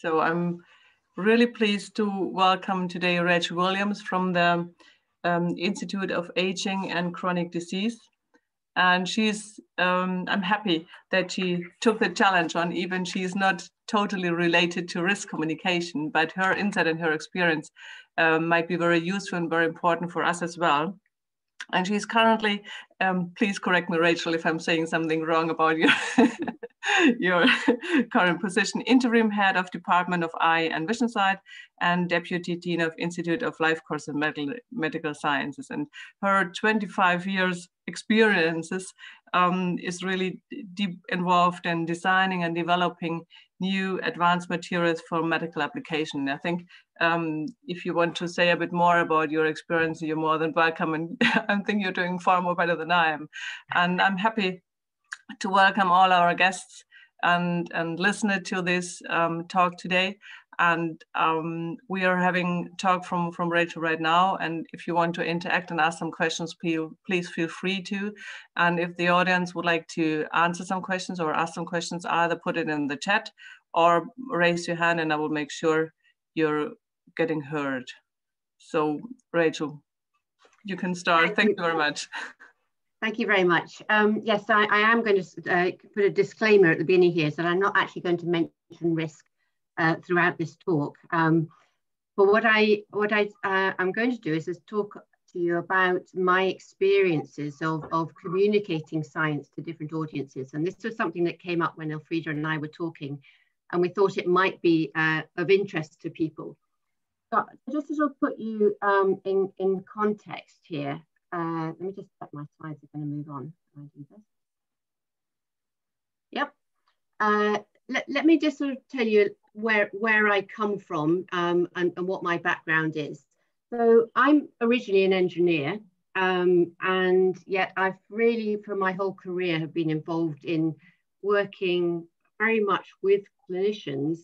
So I'm really pleased to welcome today Reg Williams from the um, Institute of Aging and Chronic Disease. And she's, um, I'm happy that she took the challenge on, even she's not totally related to risk communication, but her insight and her experience um, might be very useful and very important for us as well. And she's currently, um, please correct me, Rachel, if I'm saying something wrong about your, your current position, interim head of Department of Eye and Vision Sight and deputy dean of Institute of Life Course and Medical, Medical Sciences. And her 25 years experiences um, is really deep involved in designing and developing new advanced materials for medical application. I think um, if you want to say a bit more about your experience, you're more than welcome. And I think you're doing far more better than I am. And I'm happy to welcome all our guests and, and listener to this um, talk today. And um, we are having talk from, from Rachel right now. And if you want to interact and ask some questions, please, please feel free to. And if the audience would like to answer some questions or ask some questions, either put it in the chat or raise your hand and I will make sure you're getting heard. So Rachel, you can start. Thank, Thank you. you very much. Thank you very much. Um, yes, I, I, am going to uh, put a disclaimer at the beginning here that I'm not actually going to mention risk uh, throughout this talk. Um, but what I what I uh, I'm going to do is, is talk to you about my experiences of, of communicating science to different audiences. And this was something that came up when Elfrida and I were talking, and we thought it might be uh, of interest to people. So just to sort of put you um, in, in context here, uh, let me just check my slides are going to move on. Yep. Let, let me just sort of tell you where, where I come from um, and, and what my background is. So I'm originally an engineer um, and yet I've really, for my whole career, have been involved in working very much with clinicians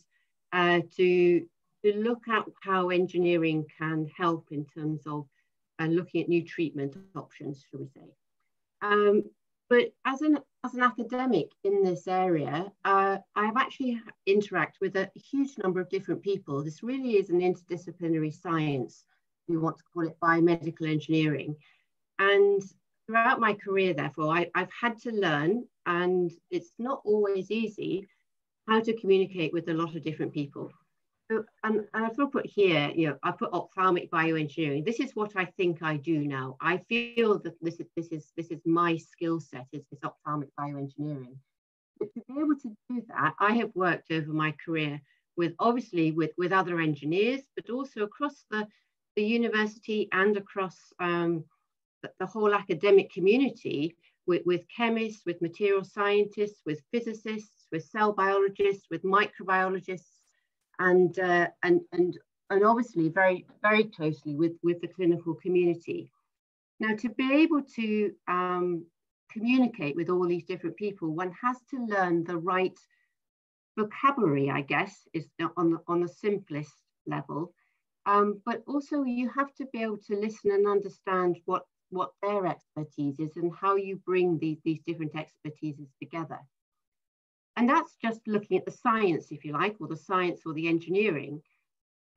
uh, to, to look at how engineering can help in terms of uh, looking at new treatment options, shall we say. Um, but as an as an academic in this area, uh, I have actually interact with a huge number of different people. This really is an interdisciplinary science. We want to call it biomedical engineering. And throughout my career, therefore, I, I've had to learn, and it's not always easy, how to communicate with a lot of different people. And, and I've put here, you know, I put ophthalmic bioengineering. This is what I think I do now. I feel that this is this is this is my skill set is this ophthalmic bioengineering. But to be able to do that, I have worked over my career with obviously with with other engineers, but also across the the university and across um, the, the whole academic community with, with chemists, with material scientists, with physicists, with cell biologists, with microbiologists, and, uh, and, and, and obviously very, very closely with, with the clinical community. Now, to be able to um, communicate with all these different people, one has to learn the right vocabulary, I guess, is on the, on the simplest level. Um, but also you have to be able to listen and understand what, what their expertise is and how you bring these, these different expertises together. And that's just looking at the science, if you like, or the science or the engineering.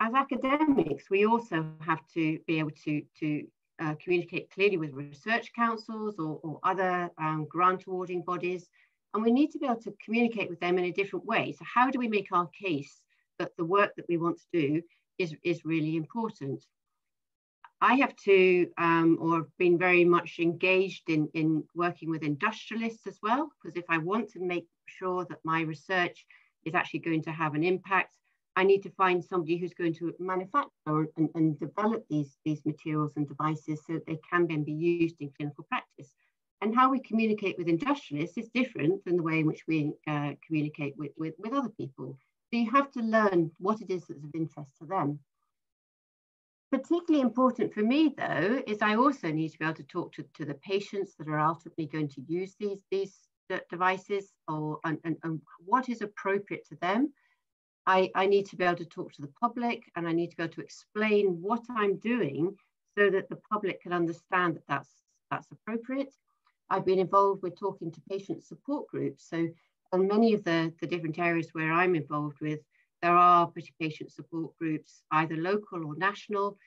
As academics, we also have to be able to, to uh, communicate clearly with research councils or, or other um, grant awarding bodies. And we need to be able to communicate with them in a different way. So how do we make our case that the work that we want to do is, is really important? I have to, um, or have been very much engaged in, in working with industrialists as well, because if I want to make sure that my research is actually going to have an impact, I need to find somebody who's going to manufacture and, and develop these, these materials and devices so that they can then be used in clinical practice. And how we communicate with industrialists is different than the way in which we uh, communicate with, with, with other people. So you have to learn what it is that's of interest to them. Particularly important for me, though, is I also need to be able to talk to, to the patients that are ultimately going to use these, these devices or and, and, and what is appropriate to them. I, I need to be able to talk to the public and I need to be able to explain what I'm doing so that the public can understand that that's, that's appropriate. I've been involved with talking to patient support groups. So on many of the, the different areas where I'm involved with, there are British patient support groups, either local or national.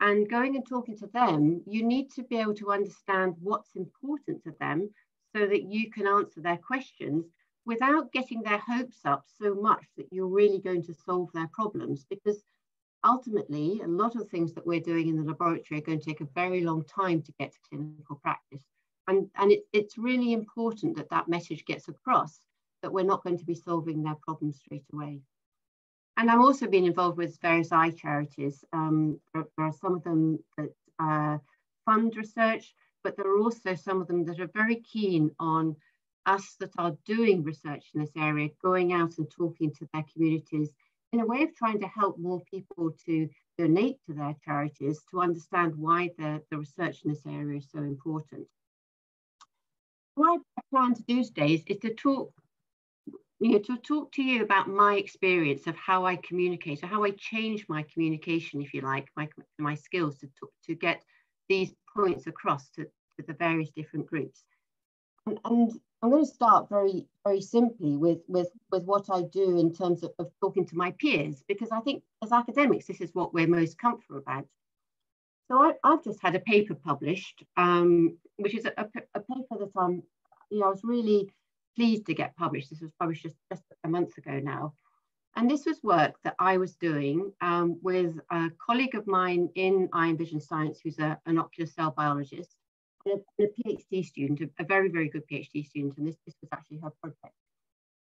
And going and talking to them, you need to be able to understand what's important to them so that you can answer their questions without getting their hopes up so much that you're really going to solve their problems. Because ultimately, a lot of things that we're doing in the laboratory are going to take a very long time to get to clinical practice. And, and it, it's really important that that message gets across that we're not going to be solving their problems straight away. And I've also been involved with various eye charities. Um, there, there, are some of them that uh, fund research, but there are also some of them that are very keen on us that are doing research in this area, going out and talking to their communities in a way of trying to help more people to donate to their charities to understand why the, the research in this area is so important. What I plan to do today is, is to talk you know, to talk to you about my experience of how I communicate, or how I change my communication, if you like, my, my skills to, to get these points across to, to the various different groups. And, and, I'm going to start very, very simply with, with, with what I do in terms of, of talking to my peers, because I think as academics, this is what we're most comfortable about. So I, have just had a paper published, um, which is a, a, a paper that I'm, you know, I was really pleased to get published. This was published just, just a month ago now. And this was work that I was doing um, with a colleague of mine in eye and vision science, who's a, an ocular cell biologist, and a, a, PhD student, a, a, very, very good PhD student. And this, this was actually her project.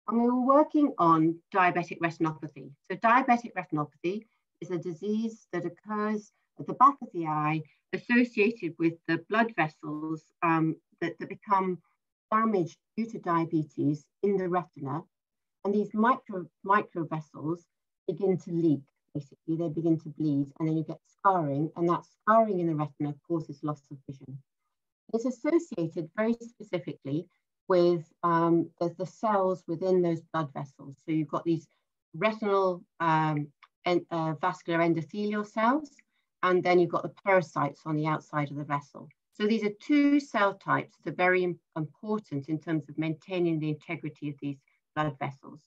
And we were working on diabetic retinopathy. So diabetic retinopathy is a disease that occurs at the back of the eye associated with the blood vessels um, that, that become damage due to diabetes in the retina. And these micro, micro vessels begin to leak, basically, they begin to bleed, and then you get scarring, and that scarring in the retina causes loss of vision. It's associated very specifically with um, the, the, cells within those blood vessels. So you've got these retinal um, and, uh, vascular endothelial cells, and then you've got the pericytes on the outside of the vessel. So these are two cell types that are very important in terms of maintaining the integrity of these blood vessels.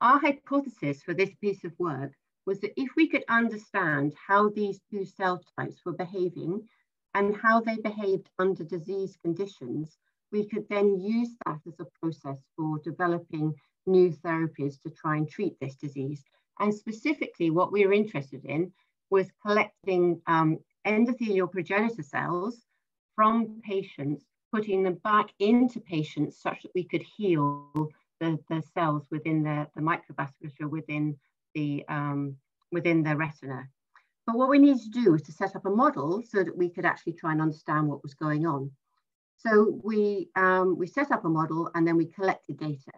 Our hypothesis for this piece of work was that if we could understand how these two cell types were behaving and how they behaved under disease conditions, we could then use that as a process for developing new therapies to try and treat this disease. And specifically, what we were interested in was collecting um, endothelial progenitor cells from patients, putting them back into patients such that we could heal the, the cells within the, the microvasculature within the, um, within the retina. But what we needed to do was to set up a model so that we could actually try and understand what was going on. So we, um, we set up a model and then we collected data.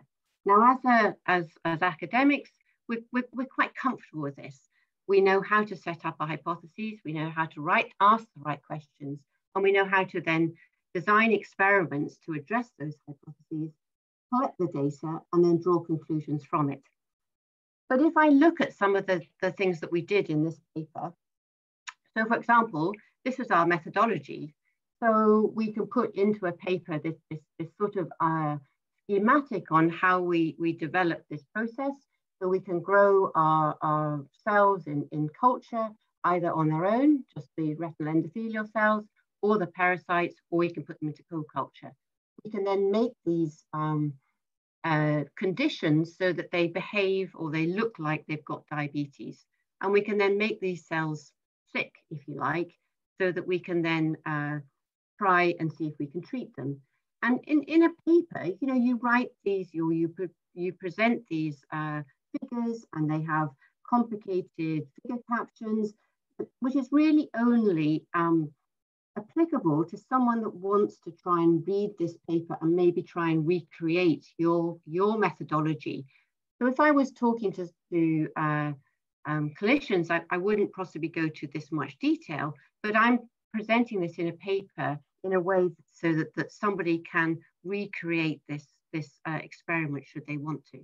Now, as, a, as, as academics, we, we're, we're quite comfortable with this. We know how to set up a hypotheses, we know how to write, ask the right questions, and we know how to then design experiments to address those hypotheses, collect the data, and then draw conclusions from it. But if I look at some of the, the things that we did in this paper, so for example, this is our methodology. So we can put into a paper this, this, this sort of uh, schematic on how we, we develop this process. So we can grow our, our cells in, in culture, either on their own, just the retinal endothelial cells, or the pericytes, or we can put them into co-culture. We can then make these um, uh, conditions so that they behave or they look like they've got diabetes. And we can then make these cells sick, if you like, so that we can then uh, try and see if we can treat them. And in, in a paper, you know, you write these, you, you, pre you present these uh, figures and they have complicated figure captions, which is really only um, applicable to someone that wants to try and read this paper and maybe try and recreate your, your methodology. So if I was talking to, to uh, um, clinicians, I, I wouldn't possibly go to this much detail, but I'm presenting this in a paper in a way so that, that somebody can recreate this, this uh, experiment should they want to.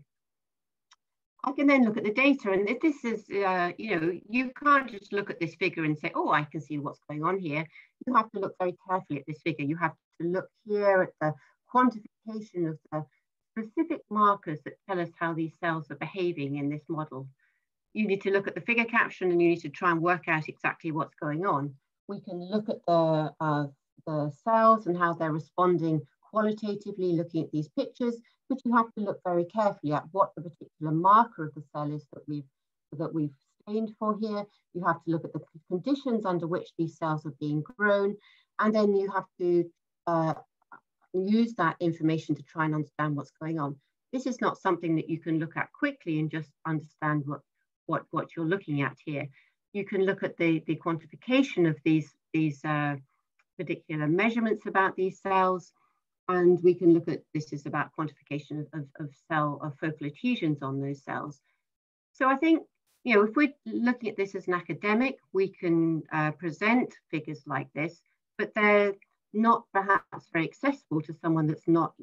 I can then look at the data and this is, uh, you know, you can't just look at this figure and say, oh, I can see what's going on here. You have to look very carefully at this figure. You have to look here at the quantification of the specific markers that tell us how these cells are behaving in this model. You need to look at the figure caption and you need to try and work out exactly what's going on. We can look at the, uh, the cells and how they're responding qualitatively looking at these pictures, but you have to look very carefully at what the particular marker of the cell is that we've, that we've stained for here. You have to look at the conditions under which these cells are being grown, and then you have to uh, use that information to try and understand what's going on. This is not something that you can look at quickly and just understand what, what, what you're looking at here. You can look at the, the quantification of these, these uh, particular measurements about these cells, and we can look at this is about quantification of, of cell of focal adhesions on those cells. So I think, you know, if we're looking at this as an academic, we can uh, present figures like this, but they're not perhaps very accessible to someone that's not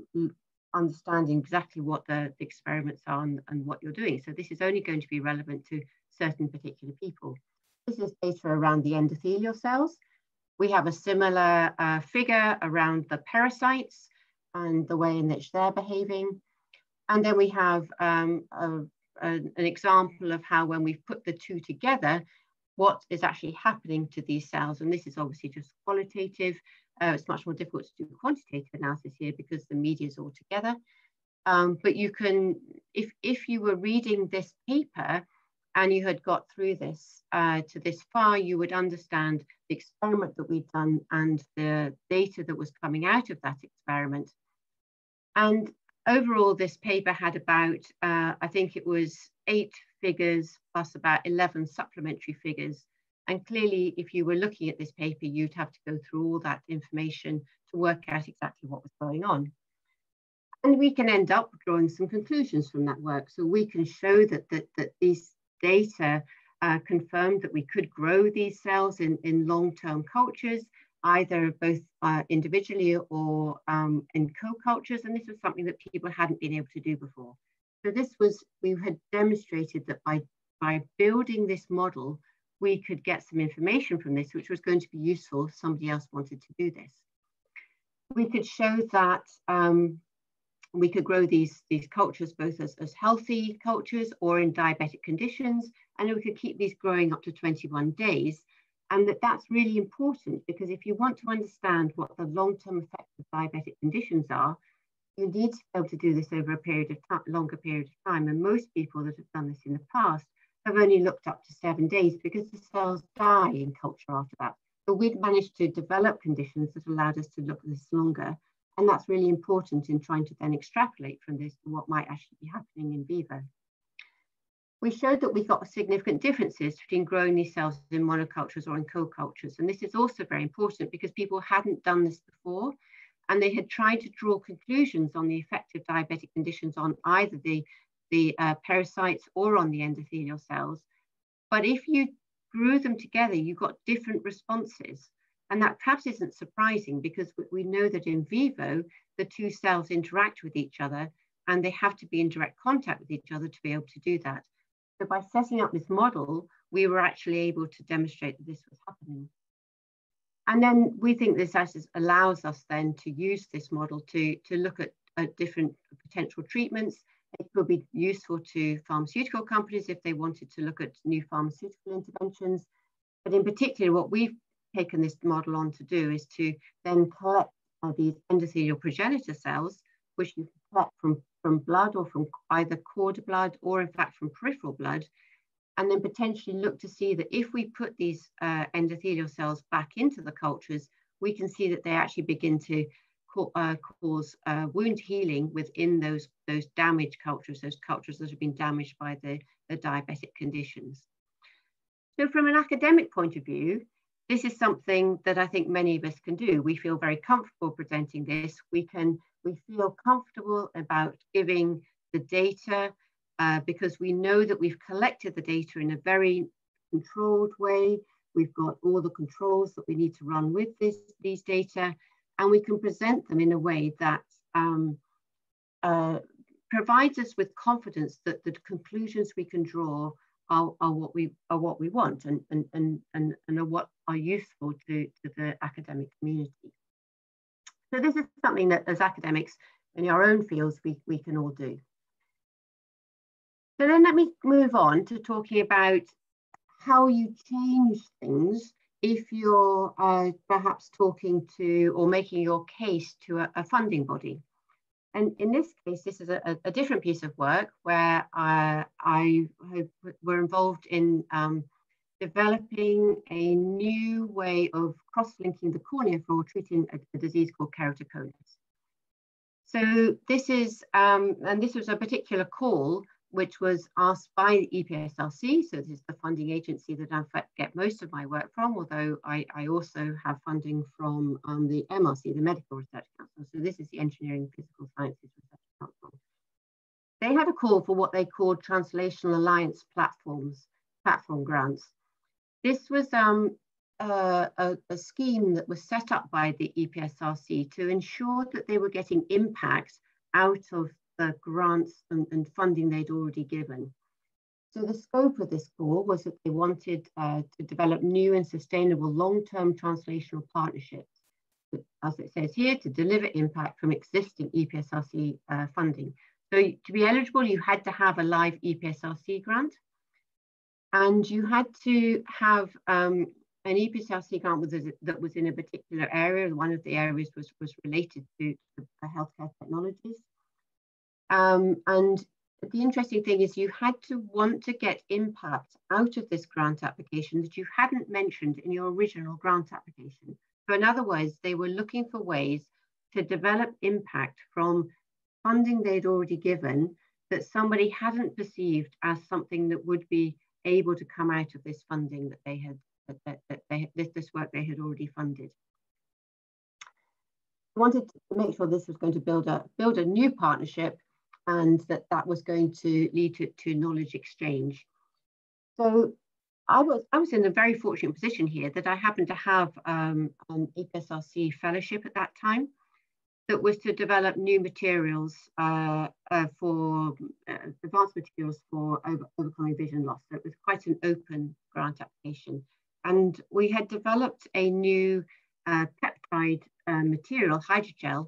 understanding exactly what the, the experiments are and, and, what you're doing. So this is only going to be relevant to certain particular people. This is data around the endothelial cells. We have a similar uh, figure around the pericytes and the way in which they're behaving. And then we have um, a, a, an example of how when we've put the two together, what is actually happening to these cells. And this is obviously just qualitative. Uh, it's much more difficult to do quantitative analysis here because the media is all together. Um, but you can, if, if you were reading this paper and you had got through this uh, to this far, you would understand the experiment that we'd done and the data that was coming out of that experiment. And overall, this paper had about, uh, I think it was eight figures plus about 11 supplementary figures. And clearly, if you were looking at this paper, you'd have to go through all that information to work out exactly what was going on. And we can end up drawing some conclusions from that work. So we can show that, that, that these data uh, confirmed that we could grow these cells in, in long-term cultures either both uh, individually or um, in co-cultures. And this was something that people hadn't been able to do before. So this was, we had demonstrated that by, by building this model, we could get some information from this, which was going to be useful if somebody else wanted to do this. We could show that um, we could grow these, these cultures both as, as healthy cultures or in diabetic conditions, and we could keep these growing up to 21 days and that that's really important because if you want to understand what the long-term effects of diabetic conditions are, you need to be able to do this over a period of time, longer period of time. And most people that have done this in the past have only looked up to seven days because the cells die in culture after that. But we'd managed to develop conditions that allowed us to look at this longer. And that's really important in trying to then extrapolate from this to what might actually be happening in vivo we showed that we got significant differences between growing these cells in monocultures or in co-cultures. And this is also very important because people hadn't done this before and they had tried to draw conclusions on the effect of diabetic conditions on either the, the uh, pericytes or on the endothelial cells. But if you grew them together, you got different responses. And that perhaps isn't surprising because we know that in vivo, the two cells interact with each other and they have to be in direct contact with each other to be able to do that. So by setting up this model, we were actually able to demonstrate that this was happening. And then we think this allows us then to use this model to, to look at, at different potential treatments. It could be useful to pharmaceutical companies if they wanted to look at new pharmaceutical interventions. But in particular, what we've taken this model on to do is to then collect uh, these endothelial progenitor cells, which you from from blood or from either cord blood or in fact from peripheral blood, and then potentially look to see that if we put these uh, endothelial cells back into the cultures, we can see that they actually begin to uh, cause uh, wound healing within those, those damaged cultures, those cultures that have been damaged by the, the diabetic conditions. So from an academic point of view, this is something that I think many of us can do. We feel very comfortable presenting this. We can we feel comfortable about giving the data uh, because we know that we've collected the data in a very controlled way. We've got all the controls that we need to run with this, these data, and we can present them in a way that um, uh, provides us with confidence that the conclusions we can draw are, are what we are what we want and, and, and, and, and are what are useful to, to the academic community. So this is something that as academics, in our own fields we, we can all do. So then let me move on to talking about how you change things if you're uh, perhaps talking to or making your case to a, a, funding body. And in this case, this is a, a different piece of work where uh, I were involved in um, developing a new way of cross-linking the cornea for treating a, a disease called keratoconus. So this is, um, and this was a particular call which was asked by the EPSRC. So this is the funding agency that I get most of my work from, although I, I also have funding from um, the MRC, the Medical Research Council. So this is the Engineering Physical Sciences Research Council. They had a call for what they called Translational Alliance Platforms, platform grants. This was um, a, a, scheme that was set up by the EPSRC to ensure that they were getting impact out of the grants and, and funding they'd already given. So the scope of this call was that they wanted uh, to develop new and sustainable long-term translational partnerships, as it says here, to deliver impact from existing EPSRC uh, funding. So to be eligible, you had to have a live EPSRC grant, and you had to have um, an EPSRC grant was that was in a particular area. One of the areas was, was related to, to healthcare technologies. Um, and the interesting thing is you had to want to get impact out of this grant application that you hadn't mentioned in your original grant application. So in other words, they were looking for ways to develop impact from funding they'd already given that somebody hadn't perceived as something that would be able to come out of this funding that they had, that, that, they, this, work they had already funded. Wanted to make sure this was going to build a, build a new partnership and that that was going to lead to, to knowledge exchange. So I was, I was in a very fortunate position here that I happened to have um, an EPSRC fellowship at that time that was to develop new materials uh, uh, for uh, advanced materials for over, overcoming vision loss. So it was quite an open grant application. And we had developed a new uh, peptide uh, material, hydrogel,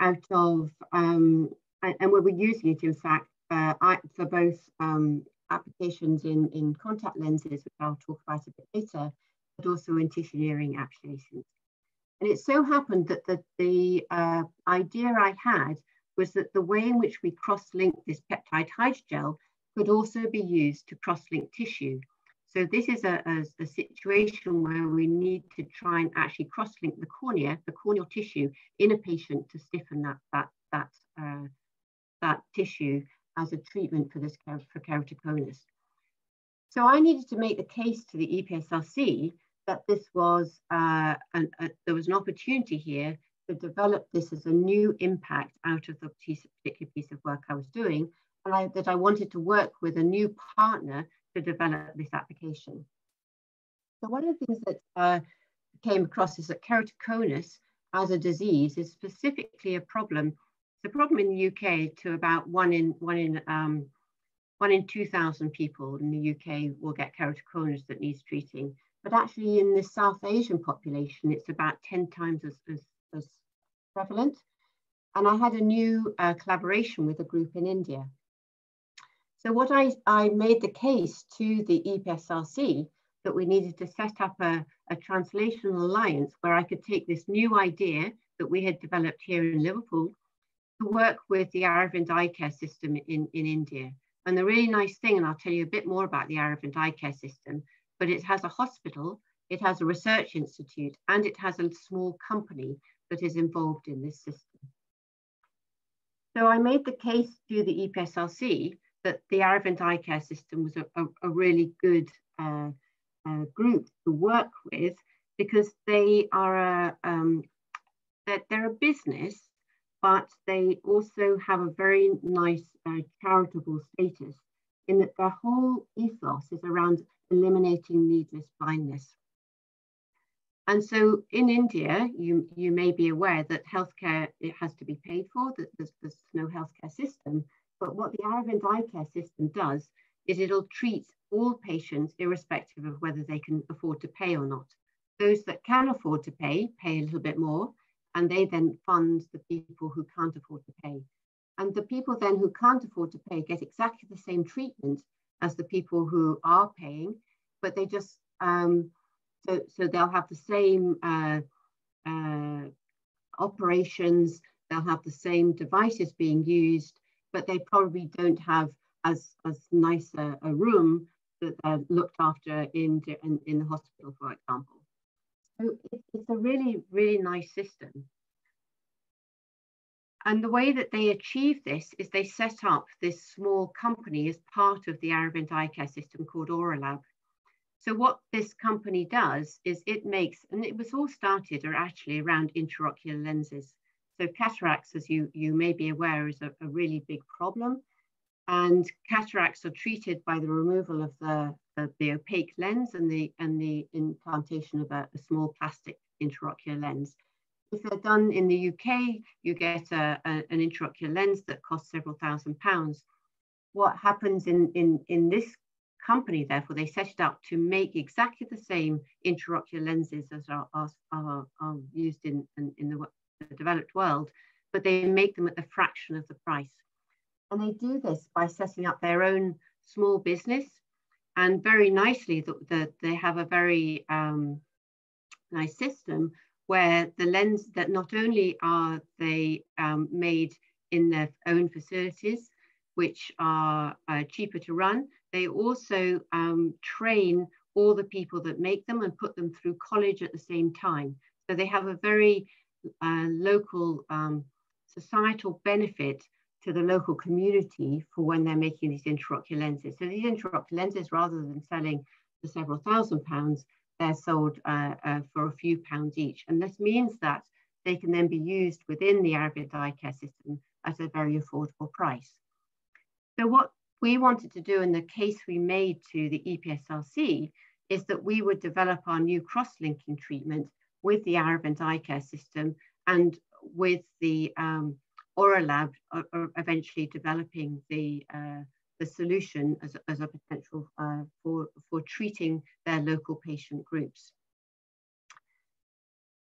out of um, and, we were using it, in fact, uh, for both um, applications in, in contact lenses, which I'll talk about a bit later, but also in tissue engineering applications. And it so happened that the, the uh, idea I had was that the way in which we cross-link this peptide hydrogel could also be used to cross-link tissue. So this is a, a, a, situation where we need to try and actually cross-link the cornea, the corneal tissue, in a patient to stiffen that, that, that uh, that tissue as a treatment for this for keratoconus. So I needed to make the case to the EPSRC that this was uh, an, a, there was an opportunity here to develop this as a new impact out of the particular piece of work I was doing, and I, that I wanted to work with a new partner to develop this application. So one of the things that uh, came across is that keratoconus as a disease is specifically a problem the problem in the UK to about one in one in um, one in 2,000 people in the UK will get keratoconus that needs treating. But actually in the South Asian population, it's about 10 times as, as, as prevalent. And I had a new uh, collaboration with a group in India. So what I, I made the case to the EPSRC that we needed to set up a, a translational alliance where I could take this new idea that we had developed here in Liverpool to work with the Aravind Eye Care System in, in India. And the really nice thing, and I'll tell you a bit more about the Aravind Eye Care System, but it has a hospital, it has a research institute, and it has a small company that is involved in this system. So I made the case to the EPSRC that the Aravind Eye Care System was a, a, a really good uh, uh, group to work with because they are a, um, that they're a business but they also have a very nice uh, charitable status in that their whole ethos is around eliminating needless blindness. And so in India, you, you may be aware that healthcare, it has to be paid for, that there's, there's no healthcare system. But what the Aravind Eye Care system does is it'll treat all patients irrespective of whether they can afford to pay or not. Those that can afford to pay, pay a little bit more, and they then fund the people who can't afford to pay. And the people then who can't afford to pay get exactly the same treatment as the people who are paying, but they just, um, so, so they'll have the same uh, uh, operations, they'll have the same devices being used, but they probably don't have as, as nice a, a room that they're looked after in, in, in the hospital, for example. So it, it's a really, really nice system. And the way that they achieve this is they set up this small company as part of the Aravind eye care system called Aurolab. So what this company does is it makes, and it was all started or actually around intraocular lenses. So cataracts, as you, you may be aware, is a, a really big problem. And cataracts are treated by the removal of the, the, the opaque lens and the, and the implantation of a, a small plastic intraocular lens. If they're done in the UK, you get a, a, an intraocular lens that costs several thousand pounds. What happens in, in, in this company, therefore, they set it up to make exactly the same intraocular lenses as are, are, are used in, in, in the, the developed world, but they make them at the fraction of the price. And they do this by setting up their own small business. And very nicely, that the, they have a very um, nice system where the lens that not only are they um, made in their own facilities, which are uh, cheaper to run, they also um, train all the people that make them and put them through college at the same time. So they have a very uh, local um, societal benefit to the local community for when they're making these intraocular lenses. So these intraocular lenses, rather than selling for several thousand pounds, they're sold uh, uh, for a few pounds each. And this means that they can then be used within the Aravind eye care system at a very affordable price. So what we wanted to do in the case we made to the EPSRC is that we would develop our new cross-linking treatment with the Aravind eye care system and with the um, Aurolab uh, uh, eventually developing the uh, the solution as, as a potential uh, for, for treating their local patient groups.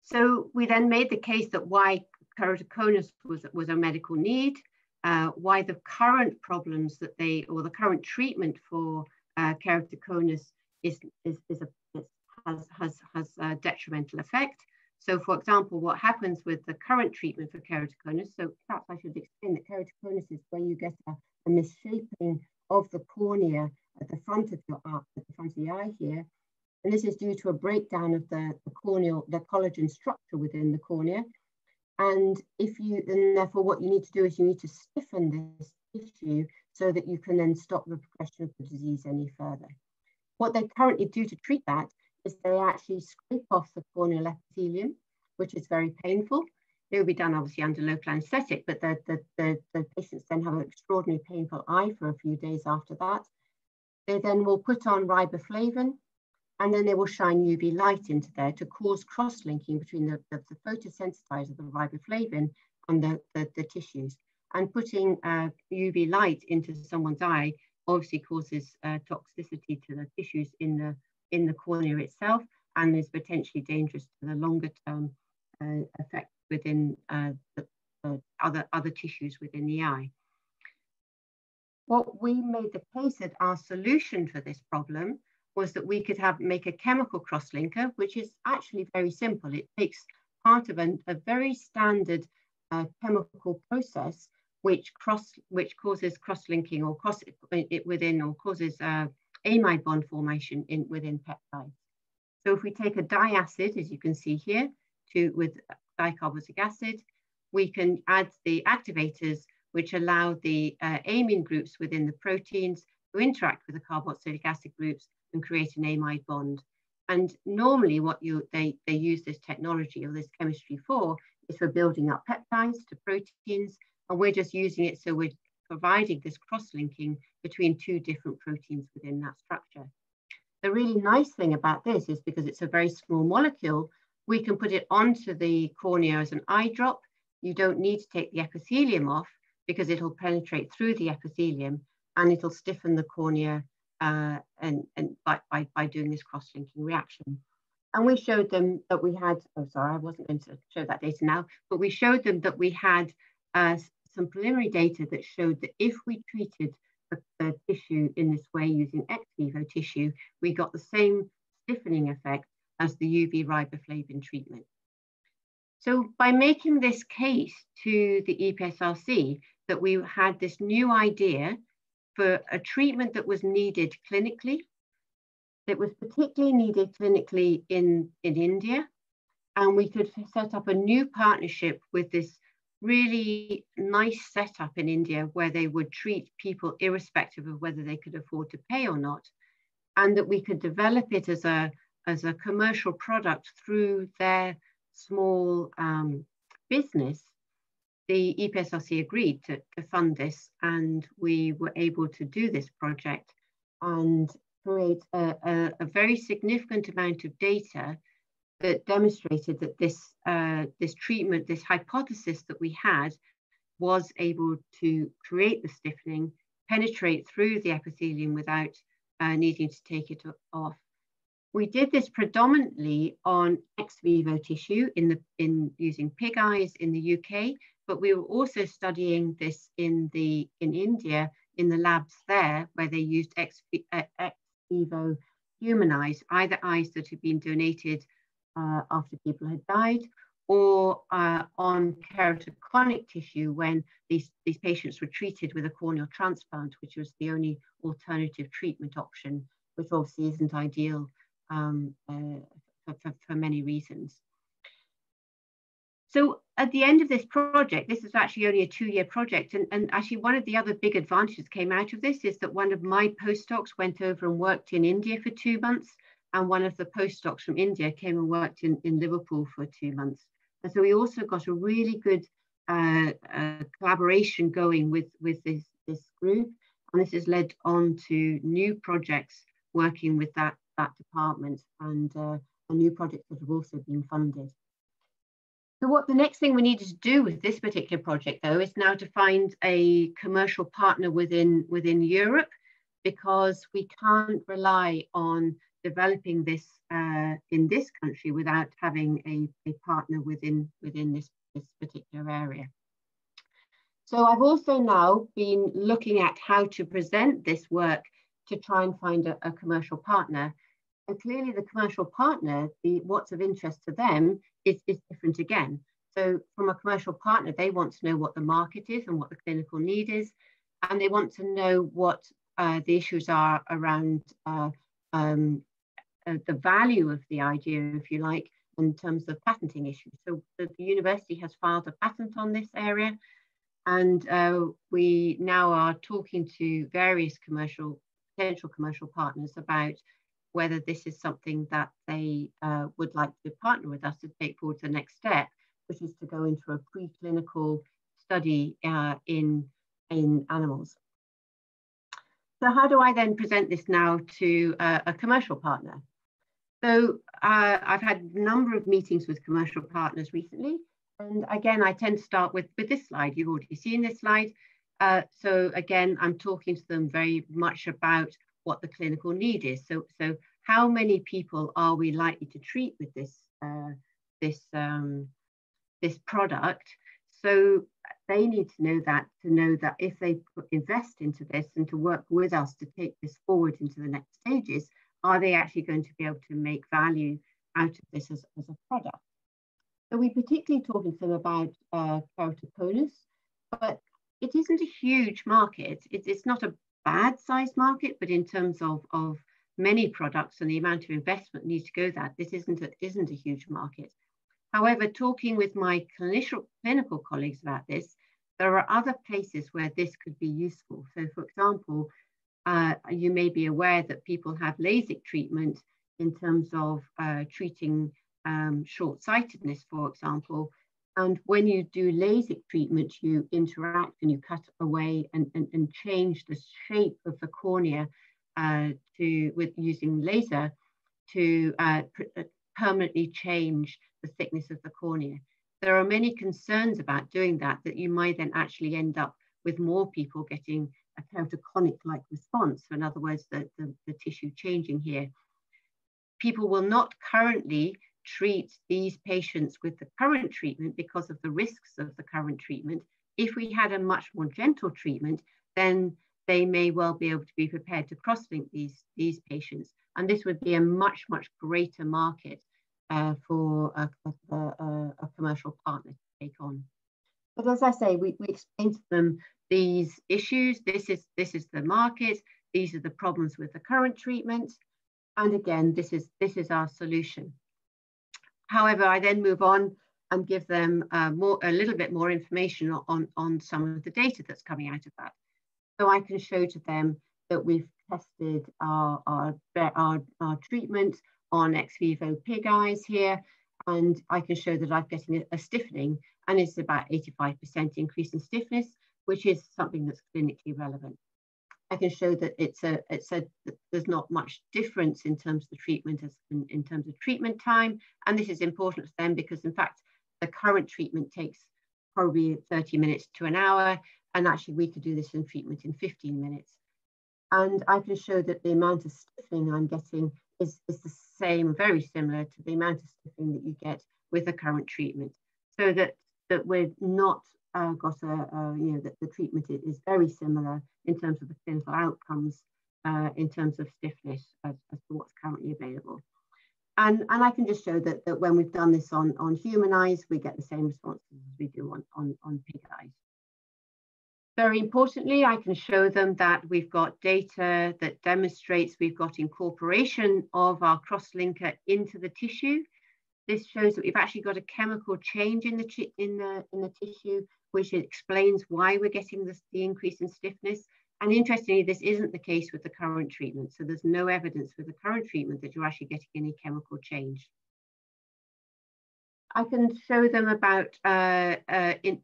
So we then made the case that why keratoconus was, was a medical need, uh, why the current problems that they, or the current treatment for uh, keratoconus is, is, is a, has, has, has a detrimental effect. So for example, what happens with the current treatment for keratoconus, so perhaps I should explain that keratoconus is where you get a, a misshaping of the cornea at the front of your eye, at the front of the eye here. And this is due to a breakdown of the, the corneal, the collagen structure within the cornea. And if you, and therefore what you need to do is you need to stiffen this tissue so that you can then stop the progression of the disease any further. What they currently do to treat that is they actually scrape off the corneal epithelium, which is very painful. It will be done obviously under local anesthetic, but the, the, the, the patients then have an extraordinarily painful eye for a few days after that. They then will put on riboflavin, and then they will shine UV light into there to cause cross-linking between the, the, the photosensitizer, the riboflavin, and the, the, the tissues. And putting uh, UV light into someone's eye obviously causes uh, toxicity to the tissues in the, in the cornea itself and is potentially dangerous to the longer term uh, effect within uh, the, the other, other tissues within the eye. What we made the case that our solution for this problem was that we could have make a chemical crosslinker, which is actually very simple. It takes part of a, a very standard uh, chemical process which cross which causes cross-linking or cross it within or causes uh, amide bond formation in within peptides. So if we take a diacid, as you can see here, to with dicarboxylic acid, we can add the activators which allow the uh, amine groups within the proteins to interact with the carboxylic acid groups and create an amide bond. And normally what you they, they use this technology or this chemistry for is for building up peptides to proteins, and we're just using it so we're providing this cross-linking between two different proteins within that structure. The really nice thing about this is because it's a very small molecule, we can put it onto the cornea as an eye drop. You don't need to take the epithelium off because it'll penetrate through the epithelium and it'll stiffen the cornea uh, and, and by, by, by doing this cross-linking reaction. And we showed them that we had, oh, sorry, I wasn't going to show that data now, but we showed them that we had uh, some preliminary data that showed that if we treated the, the, tissue in this way using ex vivo tissue, we got the same stiffening effect as the UV riboflavin treatment. So by making this case to the EPSRC that we had this new idea for a treatment that was needed clinically, that was particularly needed clinically in, in India, and we could set up a new partnership with this really nice setup in India where they would treat people irrespective of whether they could afford to pay or not, and that we could develop it as a, as a commercial product through their small um, business, the EPSRC agreed to, to fund this and we were able to do this project and create a, a, a very significant amount of data that demonstrated that this, uh, this treatment, this hypothesis that we had was able to create the stiffening, penetrate through the epithelium without uh, needing to take it off. We did this predominantly on ex vivo tissue in, the, in using pig eyes in the UK, but we were also studying this in, the, in India in the labs there where they used ex, uh, ex vivo human eyes, either eyes that had been donated uh, after people had died or uh, on keratoconic tissue when these, these patients were treated with a corneal transplant, which was the only alternative treatment option, which obviously isn't ideal um, uh, for, for, many reasons. So at the end of this project, this is actually only a two-year project, and, and actually one of the other big advantages came out of this is that one of my postdocs went over and worked in India for two months, and one of the postdocs from India came and worked in, in Liverpool for two months. And so we also got a really good uh, uh, collaboration going with, with this, this group. And this has led on to new projects working with that, that department and uh, new projects that have also been funded. So what the next thing we needed to do with this particular project though is now to find a commercial partner within, within Europe because we can't rely on developing this uh, in this country without having a, a partner within, within this, this particular area. So I've also now been looking at how to present this work to try and find a, a commercial partner. And clearly the commercial partner, the, what's of interest to them is, is different again. So from a commercial partner, they want to know what the market is and what the clinical need is. And they want to know what uh, the issues are around uh, um, uh, the value of the idea, if you like, in terms of patenting issues. So the, the university has filed a patent on this area, and uh, we now are talking to various commercial potential commercial partners about whether this is something that they uh, would like to partner with us to take forward to the next step, which is to go into a preclinical study uh, in, in animals. So how do I then present this now to uh, a commercial partner? So uh, I've had a number of meetings with commercial partners recently. And again, I tend to start with, with this slide. You've already seen this slide. Uh, so again, I'm talking to them very much about what the clinical need is. So, so how many people are we likely to treat with this, uh, this, um, this product? So they need to know that to know that if they invest into this and to work with us to take this forward into the next stages, are they actually going to be able to make value out of this as, as a product? So we're particularly talking to them about uh, keratoconus, but it isn't a huge market. It, it's not a bad sized market, but in terms of, of many products and the amount of investment needs to go that, this isn't a, isn't a huge market. However, talking with my clinical, clinical colleagues about this, there are other places where this could be useful. So for example, uh, you may be aware that people have LASIK treatment in terms of uh, treating um, short-sightedness, for example. And when you do LASIK treatment, you interact and you cut away and, and, and change the shape of the cornea uh, to with using laser to uh, uh, permanently change the thickness of the cornea. There are many concerns about doing that, that you might then actually end up with more people getting a keratoconic-like response. So in other words, the, the, the tissue changing here. people will not currently treat these patients with the current treatment because of the risks of the current treatment. If we had a much more gentle treatment, then they may well be able to be prepared to cross-link these, these patients. And this would be a much, much greater market uh, for a, a, a, commercial partner to take on. But as I say, we, we explain to them these issues. This is, this is the market. These are the problems with the current treatment. And again, this is, this is our solution. However, I then move on and give them uh, more, a little bit more information on, on some of the data that's coming out of that. So I can show to them that we've tested our, our, our, our treatment on ex vivo pig eyes here, and I can show that I'm getting a stiffening, and it's about 85% increase in stiffness, which is something that's clinically relevant. I can show that it's a, it's a, there's not much difference in terms of the treatment as in, in terms of treatment time. And this is important for them because in fact, the current treatment takes probably 30 minutes to an hour. And actually we could do this in treatment in 15 minutes. And I can show that the amount of stiffening I'm getting is, is the same, very similar to the amount of stiffening that you get with the current treatment. So that, that we're not uh, got a, a, you know, that the treatment is very similar in terms of the clinical outcomes, uh, in terms of stiffness as, as, to what's currently available. And, and I can just show that, that when we've done this on, on human eyes, we get the same responses as we do on, on, on pig eyes. Very importantly, I can show them that we've got data that demonstrates we've got incorporation of our cross-linker into the tissue. This shows that we've actually got a chemical change in the, in the, in the tissue which explains why we're getting this, the increase in stiffness. And interestingly, this isn't the case with the current treatment. So there's no evidence with the current treatment that you're actually getting any chemical change. I can show them about uh, uh, in,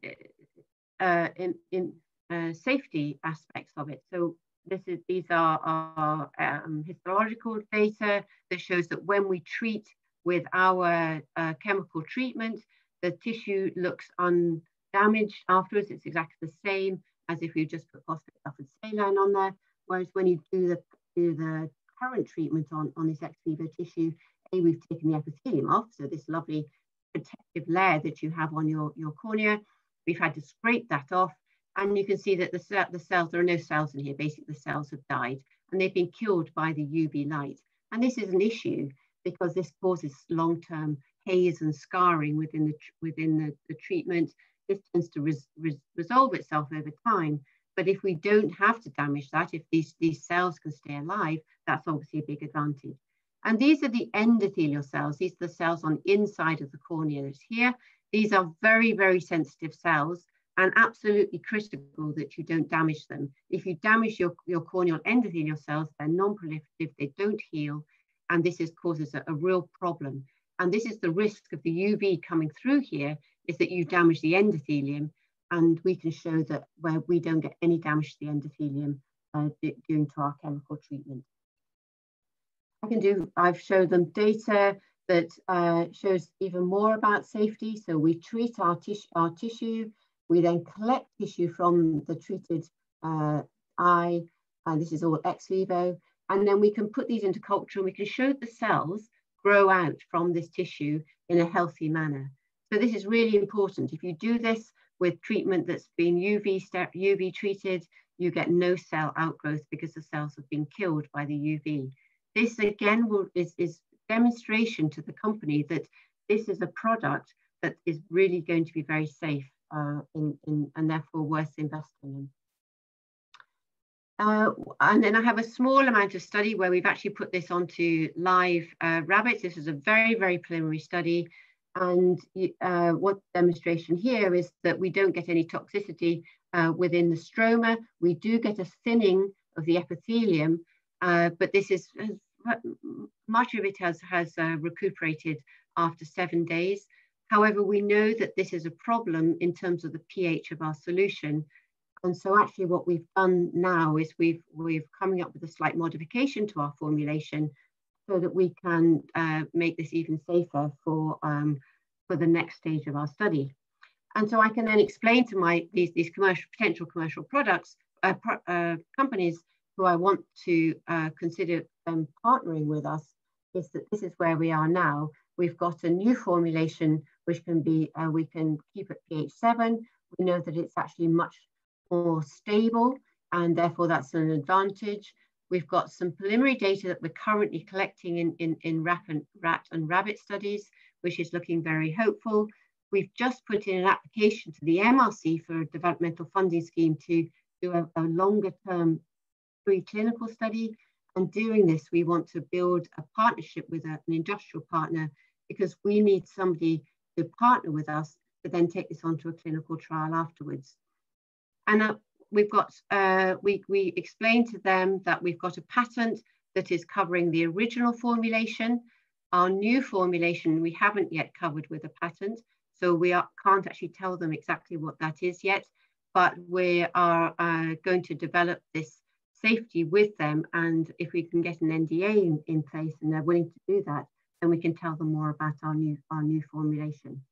uh, in, in uh, safety aspects of it. So this is, these are um, histological data that shows that when we treat with our uh, chemical treatment, the tissue looks un, damaged afterwards. It's exactly the same as if you just put phosphate sulfate saline on there. Whereas when you do the, do the current treatment on, on this ex vivo tissue, A, we've taken the epithelium off, so this lovely protective layer that you have on your, your cornea. We've had to scrape that off, and you can see that the, the cells, there are no cells in here, basically the cells have died, and they've been killed by the UV light. And this is an issue because this causes long-term haze and scarring within the, within the, the treatment this tends to res res resolve itself over time. But if we don't have to damage that, if these, these cells can stay alive, that's obviously a big advantage. And these are the endothelial cells. These are the cells on inside of the cornea that's here. These are very, very sensitive cells and absolutely critical that you don't damage them. If you damage your, your corneal endothelial cells, they're non-proliferative, they don't heal, and this is, causes a, a real problem. And this is the risk of the UV coming through here is that you damage the endothelium and we can show that where we don't get any damage to the endothelium uh, due to our chemical treatment. I can do, I've showed them data that uh, shows even more about safety. So we treat our, tis our tissue, we then collect tissue from the treated uh, eye, and this is all ex vivo, and then we can put these into culture and we can show the cells grow out from this tissue in a healthy manner. So this is really important. If you do this with treatment that's been UV, step UV treated, you get no cell outgrowth because the cells have been killed by the UV. This again will, is, is demonstration to the company that this is a product that is really going to be very safe uh, in, in, and therefore worth investing in. Uh, and then I have a small amount of study where we've actually put this onto live uh, rabbits. This is a very, very preliminary study. And uh, what demonstration here is that we don't get any toxicity uh, within the stroma. We do get a thinning of the epithelium, uh, but this is much of it has, has uh, recuperated after seven days. However, we know that this is a problem in terms of the pH of our solution. And so actually what we've done now is we've, we've coming up with a slight modification to our formulation so that we can uh, make this even safer for, um, for the next stage of our study. And so I can then explain to my these, these commercial potential commercial products uh, pro, uh, companies who I want to uh, consider them partnering with us is that this is where we are now. We've got a new formulation which can be, uh, we can keep at pH 7. We know that it's actually much more stable and therefore that's an advantage. We've got some preliminary data that we're currently collecting in, in, in rat, and, rat and rabbit studies, which is looking very hopeful. We've just put in an application to the MRC for a developmental funding scheme to do a, a longer term preclinical study. And doing this, we want to build a partnership with a, an industrial partner because we need somebody to partner with us to then take this on to a clinical trial afterwards. And uh, we've got, uh, we, we explained to them that we've got a patent that is covering the original formulation. Our new formulation, we haven't yet covered with a patent. So we are, can't actually tell them exactly what that is yet, but we are uh, going to develop this safety with them. And if we can get an NDA in, in place and they're willing to do that, then we can tell them more about our new, our new formulation.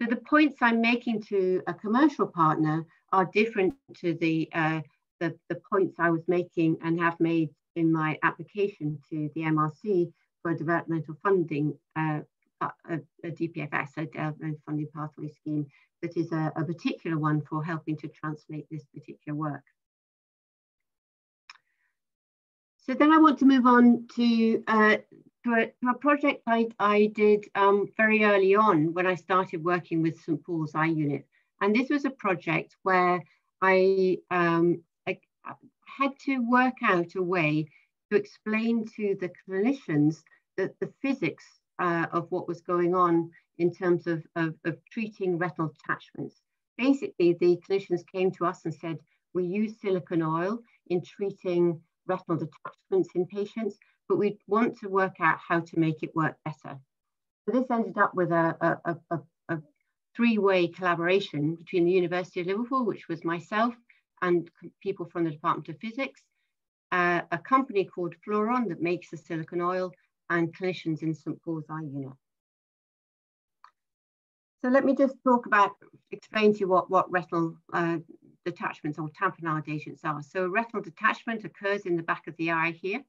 So the points I'm making to a commercial partner are different to the, uh, the, the, points I was making and have made in my application to the MRC for developmental funding, uh, a, a, DPFS, a development funding pathway scheme, that is a, a particular one for helping to translate this particular work. So then I want to move on to uh, to a, project I, I did um, very early on when I started working with St. Paul's Eye Unit. And this was a project where I, um, I had to work out a way to explain to the clinicians that the physics uh, of what was going on in terms of, of, of treating retinal detachments. Basically, the clinicians came to us and said, we use silicon oil in treating retinal detachments in patients, but we want to work out how to make it work better. So this ended up with a, a, a, a three-way collaboration between the University of Liverpool, which was myself and people from the Department of Physics, uh, a company called Fluoron that makes the silicon oil, and clinicians in St. Paul's Eye Unit. So let me just talk about, explain to you what, what retinal uh, detachments or tamponade agents are. So retinal detachment occurs in the back of the eye here.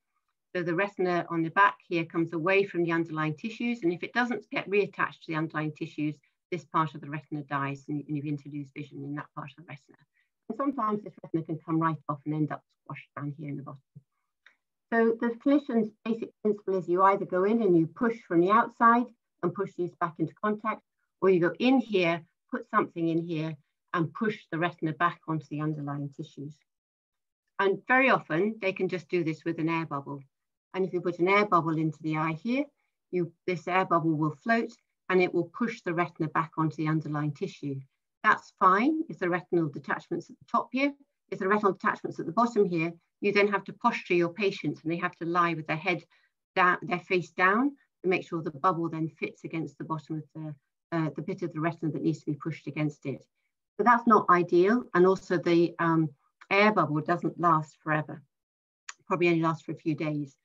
So the retina on the back here comes away from the underlying tissues. And if it doesn't get reattached to the underlying tissues, this part of the retina dies and you have lose vision in that part of the retina. And sometimes this retina can come right off and end up squashed down here in the bottom. So the clinician's basic principle is you either go in and you push from the outside and push these back into contact, or you go in here, put something in here and push the retina back onto the underlying tissues. And very often they can just do this with an air bubble. And if you put an air bubble into the eye here, you, this air bubble will float and it will push the retina back onto the underlying tissue. That's fine if the retinal detachment's at the top here. If the retinal detachment's at the bottom here, you then have to posture your patients and they have to lie with their head down, their face down to make sure the bubble then fits against the bottom of the, uh, the bit of the retina that needs to be pushed against it. But that's not ideal. And also the um, air bubble doesn't last forever, probably only lasts for a few days.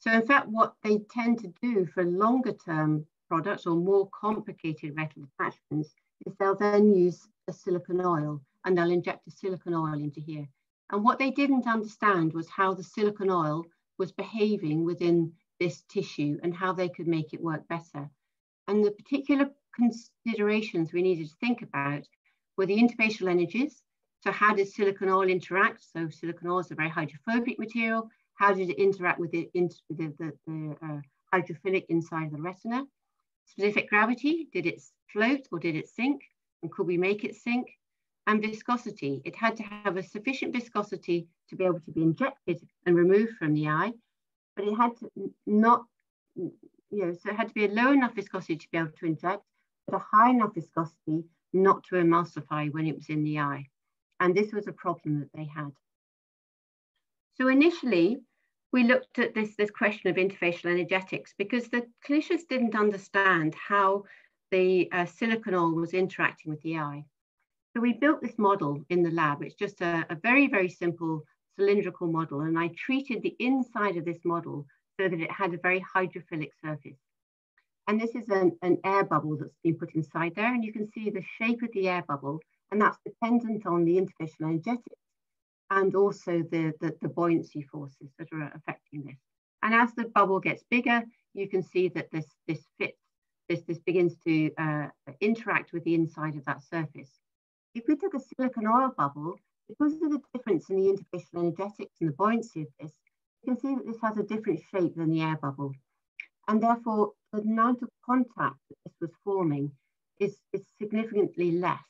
So in fact, what they tend to do for longer term products or more complicated retinal attachments is they'll then use a silicon oil and they'll inject a silicon oil into here. And what they didn't understand was how the silicon oil was behaving within this tissue and how they could make it work better. And the particular considerations we needed to think about were the interfacial energies. So how does silicon oil interact? So silicon oil is a very hydrophobic material. How did it interact with the, the, the, the uh, hydrophilic inside the retina? Specific gravity, did it float or did it sink? And could we make it sink? And viscosity, it had to have a sufficient viscosity to be able to be injected and removed from the eye, but it had to not, you know, so it had to be a low enough viscosity to be able to inject, but a high enough viscosity not to emulsify when it was in the eye. And this was a problem that they had. So initially, we looked at this, this question of interfacial energetics because the clinicians didn't understand how the uh, silicon oil was interacting with the eye. So we built this model in the lab. It's just a, a very, very simple cylindrical model. And I treated the inside of this model so that it had a very hydrophilic surface. And this is an, an air bubble that's been put inside there. And you can see the shape of the air bubble, and that's dependent on the interfacial energetics and also the, the, the buoyancy forces that are affecting this. And as the bubble gets bigger, you can see that this, this fits, this, this begins to uh, interact with the inside of that surface. If we took a silicon oil bubble, because of the difference in the interfacial energetics and the buoyancy of this, you can see that this has a different shape than the air bubble. And therefore, the amount of contact that this was forming is, is significantly less.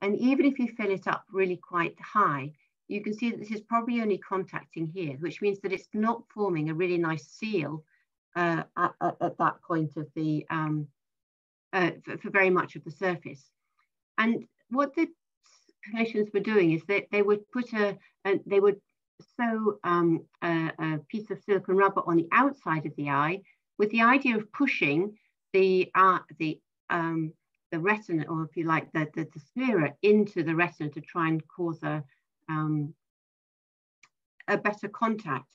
And even if you fill it up really quite high, you can see that this is probably only contacting here, which means that it's not forming a really nice seal uh, at, at, that point of the, um, uh, for, for, very much of the surface. And what the clinicians were doing is that they would put a, a they would sew um, a, a, piece of silicone rubber on the outside of the eye with the idea of pushing the, uh, the, um, the retina, or if you like, the, the, the sclera into the retina to try and cause a, um, a better contact.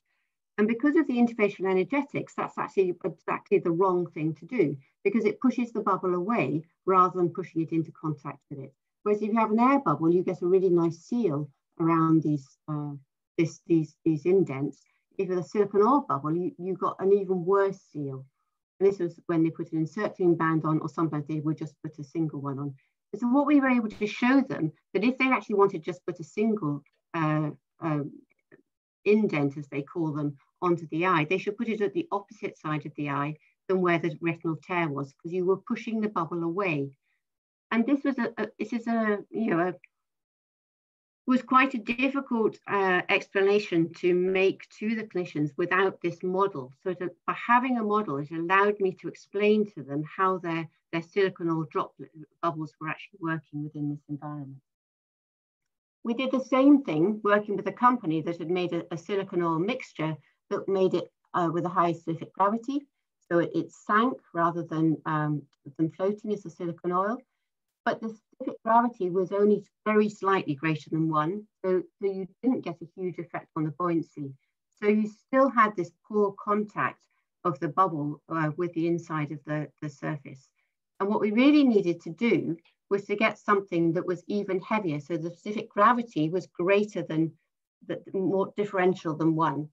And because of the interfacial energetics, that's actually exactly the wrong thing to do because it pushes the bubble away rather than pushing it into contact with it. Whereas if you have an air bubble, you get a really nice seal around these, uh, this, these, these indents. If with a silicon oil bubble, you, you got an even worse seal. And this was when they put an encircling band on, or sometimes they would just put a single one on. So what we were able to show them that if they actually wanted to just put a single uh, uh, indent, as they call them, onto the eye, they should put it at the opposite side of the eye than where the retinal tear was, because you were pushing the bubble away. And this was a, a this is a you know a was quite a difficult uh, explanation to make to the clinicians without this model. So to, by having a model, it allowed me to explain to them how their, their silicon oil droplet bubbles were actually working within this environment. We did the same thing working with a company that had made a, a silicon oil mixture that made it uh, with a high specific gravity. So it, it sank rather than, um, than floating as a silicon oil but the specific gravity was only very slightly greater than one, so, so you didn't get a huge effect on the buoyancy. So you still had this poor contact of the bubble uh, with the inside of the, the surface. And what we really needed to do was to get something that was even heavier. So the specific gravity was greater than, the, more differential than one.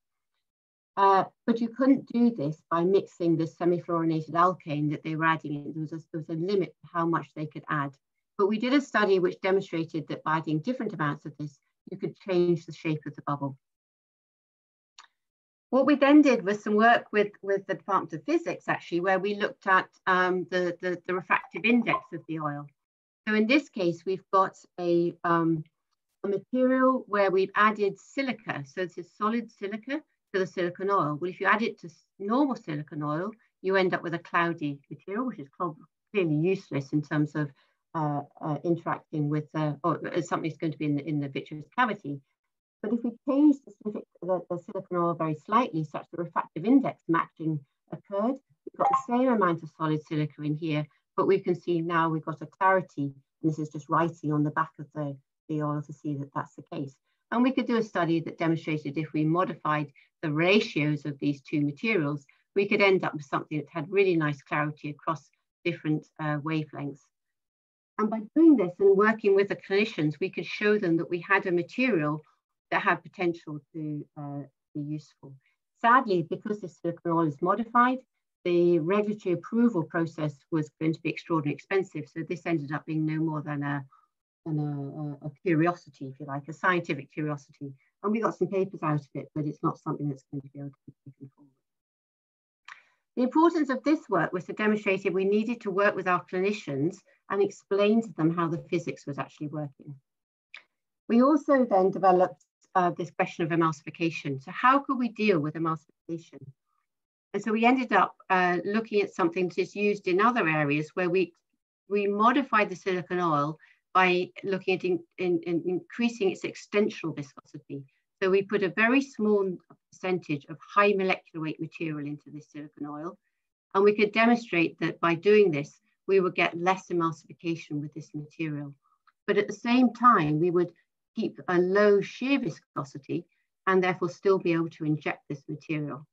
Uh, but you couldn't do this by mixing the semifluorinated alkane that they were adding in. There was, a, there was a limit to how much they could add. But we did a study which demonstrated that by adding different amounts of this, you could change the shape of the bubble. What we then did was some work with, with the Department of Physics, actually, where we looked at um, the, the, the, refractive index of the oil. So in this case, we've got a, um, a material where we've added silica. So this is solid silica to the silicon oil. Well, if you add it to normal silicon oil, you end up with a cloudy material, which is clearly useless in terms of uh, uh, interacting with, uh, or something that's going to be in the, in the vitreous cavity. But if we change the, the, the silicon oil very slightly, such the refractive index matching occurred, we've got the same amount of solid silica in here, but we can see now we've got a clarity, and this is just writing on the back of the, the oil to see that that's the case. And we could do a study that demonstrated if we modified the ratios of these two materials, we could end up with something that had really nice clarity across different uh, wavelengths. And by doing this and working with the clinicians, we could show them that we had a material that had potential to uh, be useful. Sadly, because this silicon oil is modified, the regulatory approval process was going to be extraordinarily expensive. So this ended up being no more than a, than a, a curiosity, if you like, a scientific curiosity. And we got some papers out of it, but it's not something that's going to be able to be taken forward. The importance of this work was to demonstrate that we needed to work with our clinicians and explain to them how the physics was actually working. We also then developed uh, this question of emulsification. So how could we deal with emulsification? And so we ended up uh, looking at something that is used in other areas where we, we modified the silicon oil by looking at in, in, in increasing its extensional viscosity. So we put a very small percentage of high molecular weight material into this silicon oil. And we could demonstrate that by doing this, we would get less emulsification with this material. But at the same time, we would keep a low shear viscosity and therefore still be able to inject this material.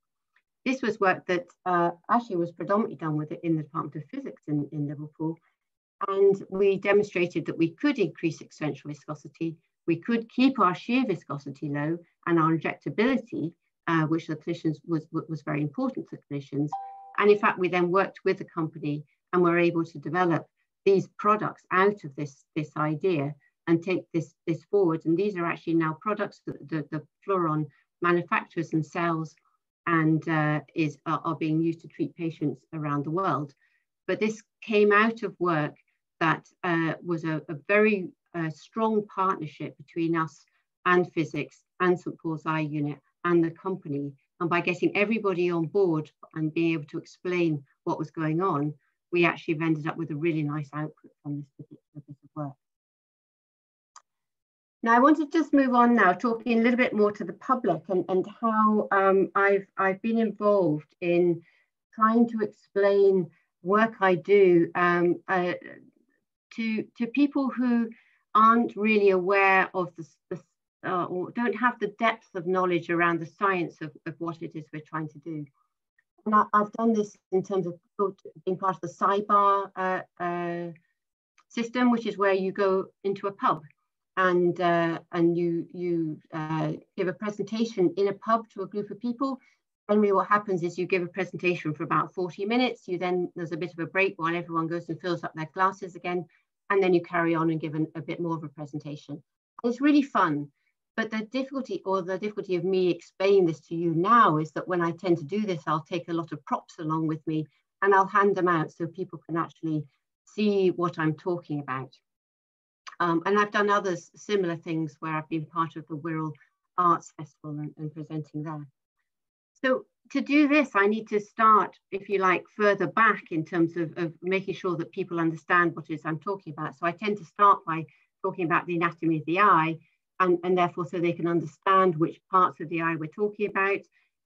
This was work that uh, actually was predominantly done with it in the Department of Physics in, in Liverpool and we demonstrated that we could increase extensional viscosity, we could keep our shear viscosity low and our injectability uh, which the clinicians was, was very important to the clinicians. And in fact, we then worked with the company and we're able to develop these products out of this, this idea and take this, this forward. And these are actually now products that the, the Fluoron manufactures and sells and uh, is, are, are, being used to treat patients around the world. But this came out of work that uh, was a, a very uh, strong partnership between us and physics and St. Paul's Eye Unit and the company. And by getting everybody on board and being able to explain what was going on, we actually have ended up with a really nice output from this particular bit of work. Now I want to just move on now, talking a little bit more to the public and, and how um, I've, I've been involved in trying to explain work I do um, uh, to, to people who aren't really aware of the, the uh, or don't have the depth of knowledge around the science of, of what it is we're trying to do. And I, have done this in terms of being part of the SciBar uh, uh, system, which is where you go into a pub and uh, and you you uh, give a presentation in a pub to a group of people. Generally, what happens is you give a presentation for about 40 minutes. You then there's a bit of a break while everyone goes and fills up their glasses again, and then you carry on and give an, a bit more of a presentation. It's really fun. But the difficulty or the difficulty of me explaining this to you now is that when I tend to do this, I'll take a lot of props along with me and I'll hand them out so people can actually see what I'm talking about. Um, and I've done other similar things where I've been part of the Wirral Arts Festival and, and presenting there. So to do this, I need to start, if you like, further back in terms of, of making sure that people understand what it is I'm talking about. So I tend to start by talking about the anatomy of the eye and, and therefore so they can understand which parts of the eye we're talking about.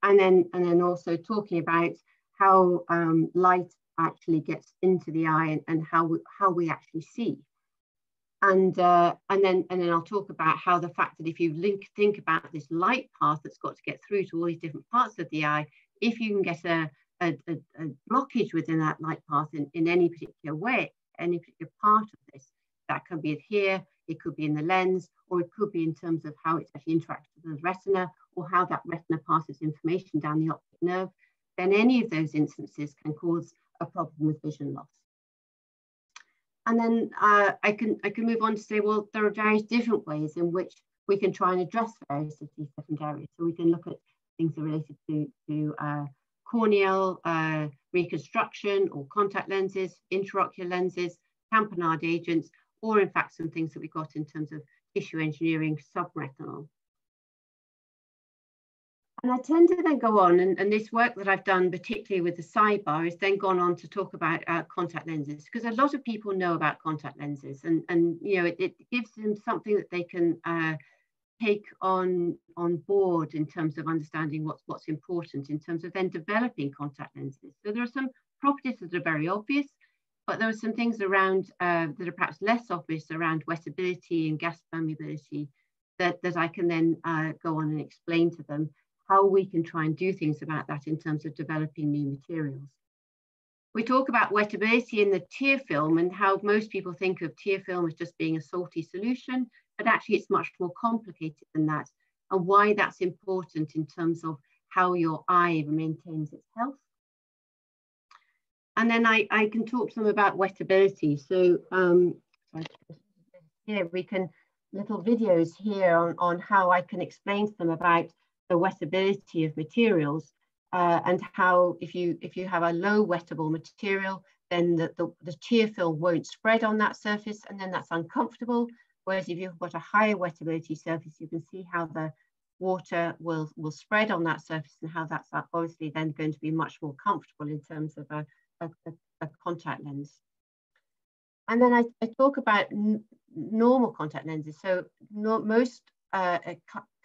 And then and then also talking about how um, light actually gets into the eye and, and how we, how we actually see. And uh, and then and then I'll talk about how the fact that if you link think about this light path that's got to get through to all these different parts of the eye if you can get a, a, a blockage within that light path in, in any particular way any particular part of this that can be here it could be in the lens, or it could be in terms of how it actually interacts with the retina, or how that retina passes information down the optic nerve, then any of those instances can cause a problem with vision loss. And then uh, I, can, I can move on to say, well, there are various different ways in which we can try and address various of these different areas. So we can look at things that are related to, to uh, corneal uh, reconstruction or contact lenses, intraocular lenses, tamponade agents, or in fact some things that we got in terms of tissue engineering subretinal. And I tend to then go on, and, and, this work that I've done, particularly with the SciBar, is then gone on to talk about uh, contact lenses, because a lot of people know about contact lenses, and, and you know, it, it gives them something that they can uh, take on, on board in terms of understanding what's, what's important, in terms of then developing contact lenses. So there are some properties that are very obvious, but there are some things around uh, that are perhaps less obvious around wettability and gas permeability that, that I can then uh, go on and explain to them how we can try and do things about that in terms of developing new materials. We talk about wettability in the tear film and how most people think of tear film as just being a salty solution, but actually it's much more complicated than that and why that's important in terms of how your eye maintains its health and then I, I can talk to them about wettability. So um, here we can, little videos here on, on how I can explain to them about the wettability of materials uh, and how if you if you have a low wettable material, then the, the, the tear film won't spread on that surface and then that's uncomfortable. Whereas if you've got a higher wettability surface, you can see how the water will, will spread on that surface and how that's obviously then going to be much more comfortable in terms of a, a, a, contact lens. And then I, I talk about normal contact lenses. So no, most uh,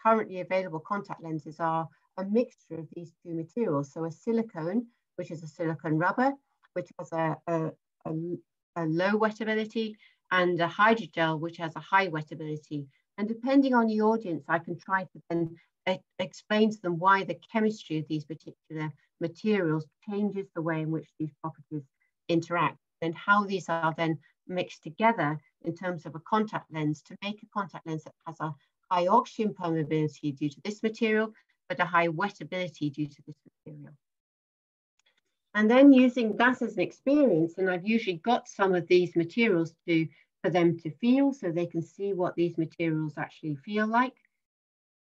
currently available contact lenses are a mixture of these two materials. So a silicone, which is a silicone rubber, which has a, a, a, a low wettability, and a hydrogel, which has a high wettability. And depending on the audience, I can try to then explain to them why the chemistry of these particular materials changes the way in which these properties interact and how these are then mixed together in terms of a contact lens to make a contact lens that has a high oxygen permeability due to this material but a high wettability due to this material. And then using that as an experience, and I've usually got some of these materials to for them to feel so they can see what these materials actually feel like.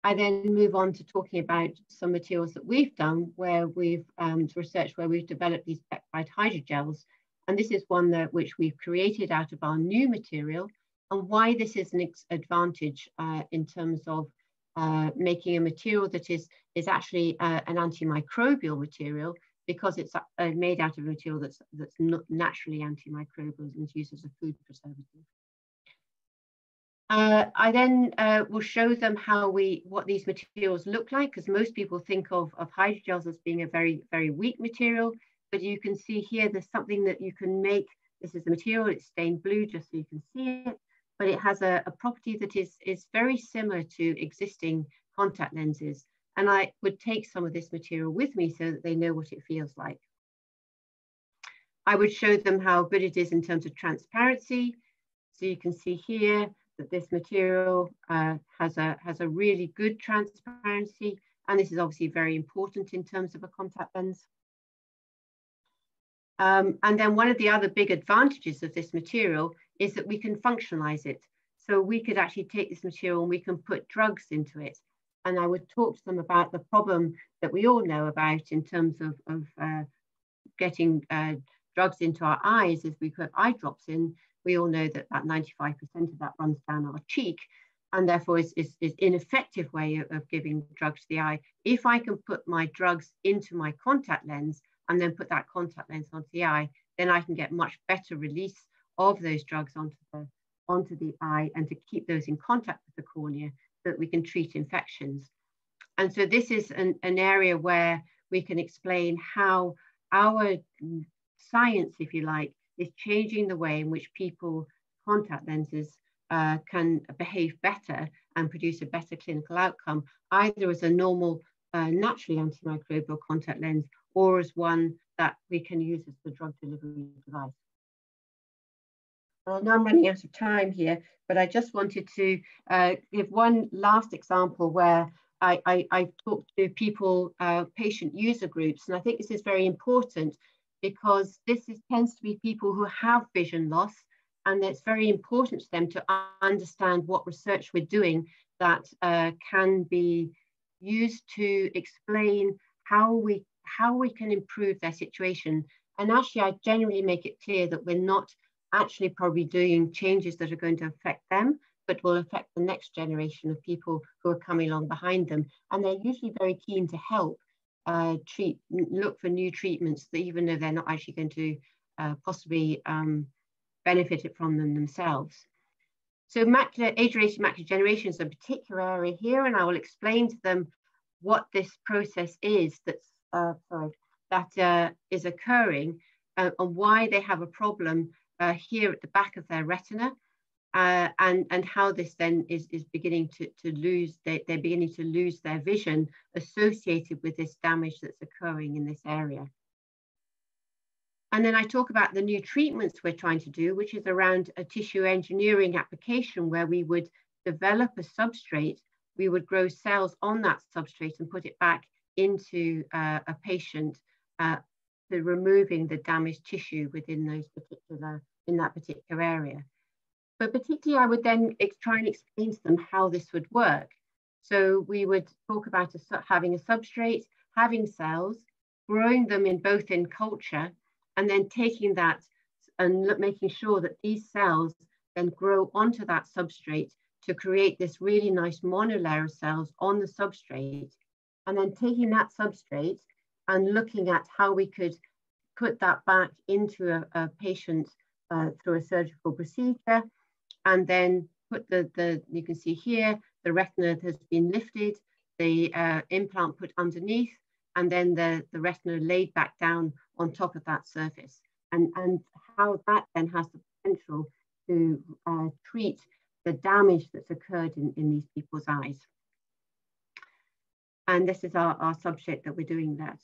I then move on to talking about some materials that we've done where we've um, research where we've developed these peptide hydrogels. And this is one that which we've created out of our new material and why this is an advantage uh, in terms of uh, making a material that is, is actually uh, an antimicrobial material because it's uh, made out of a material that's, that's not naturally antimicrobial and is used as a food preservative. Uh, I then uh, will show them how we, what these materials look like, because most people think of, of hydrogels as being a very, very weak material, but you can see here there's something that you can make. This is the material, it's stained blue just so you can see it, but it has a, a property that is, is very similar to existing contact lenses. And I would take some of this material with me so that they know what it feels like. I would show them how good it is in terms of transparency. So you can see here that this material uh, has, a, has a really good transparency. And this is obviously very important in terms of a contact lens. Um, and then one of the other big advantages of this material is that we can functionalize it. So we could actually take this material and we can put drugs into it and I would talk to them about the problem that we all know about in terms of, of uh, getting uh, drugs into our eyes as we put eye drops in. We all know that about 95% of that runs down our cheek and therefore is, is, is ineffective way of, of giving drugs to the eye. If I can put my drugs into my contact lens and then put that contact lens onto the eye, then I can get much better release of those drugs onto the, onto the eye and to keep those in contact with the cornea that we can treat infections. And so this is an, an area where we can explain how our science, if you like, is changing the way in which people contact lenses uh, can behave better and produce a better clinical outcome, either as a normal, uh, naturally antimicrobial contact lens or as one that we can use as the drug delivery device. I know I'm running out of time here, but I just wanted to uh, give one last example where I, I, I talked to people, uh, patient user groups, and I think this is very important because this is, tends to be people who have vision loss, and it's very important to them to understand what research we're doing that uh, can be used to explain how we how we can improve their situation. And actually, I generally make it clear that we're not actually probably doing changes that are going to affect them, but will affect the next generation of people who are coming along behind them. And they're usually very keen to help uh, treat, look for new treatments that even though they're not actually going to uh, possibly um, benefit it from them themselves. So macular, age-related macular degeneration is a particular area here, and I will explain to them what this process is that's uh, that uh, is occurring uh, and why they have a problem uh, here at the back of their retina, uh, and, and how this then is, is beginning to, to lose, they, they're beginning to lose their vision associated with this damage that's occurring in this area. And then I talk about the new treatments we're trying to do, which is around a tissue engineering application where we would develop a substrate, we would grow cells on that substrate and put it back into uh, a patient uh, removing the damaged tissue within those particular, in that particular area. But particularly I would then try and explain to them how this would work. So we would talk about a, having a substrate, having cells, growing them in both in culture, and then taking that and making sure that these cells then grow onto that substrate to create this really nice monolayer of cells on the substrate. And then taking that substrate and looking at how we could put that back into a, a patient uh, through a surgical procedure and then put the, the, you can see here, the retina has been lifted, the uh, implant put underneath, and then the, the retina laid back down on top of that surface. And, and how that then has the potential to uh, treat the damage that's occurred in, in these people's eyes. And this is our, our subject that we're doing that.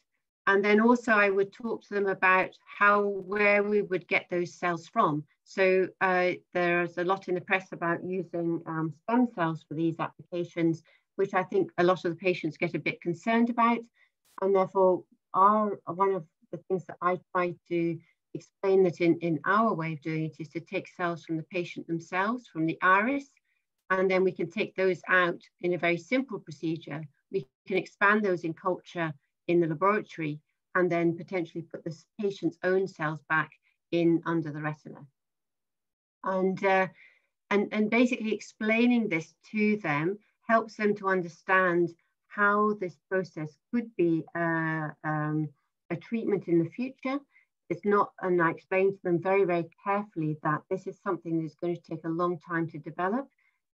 And then also I would talk to them about how, where we would get those cells from. So uh, there's a lot in the press about using um, stem cells for these applications. which I think a lot of the patients get a bit concerned about. And therefore, our, one of the things that I try to explain that in, in our way of doing it is to take cells from the patient themselves, from the iris, and then we can take those out in a very simple procedure. We can expand those in culture in the laboratory and then potentially put the patient's own cells back in under the retina. And, uh, and, and basically explaining this to them helps them to understand how this process could be uh, um, a treatment in the future. It's not, and I explained to them very, very carefully that this is something that's going to take a long time to develop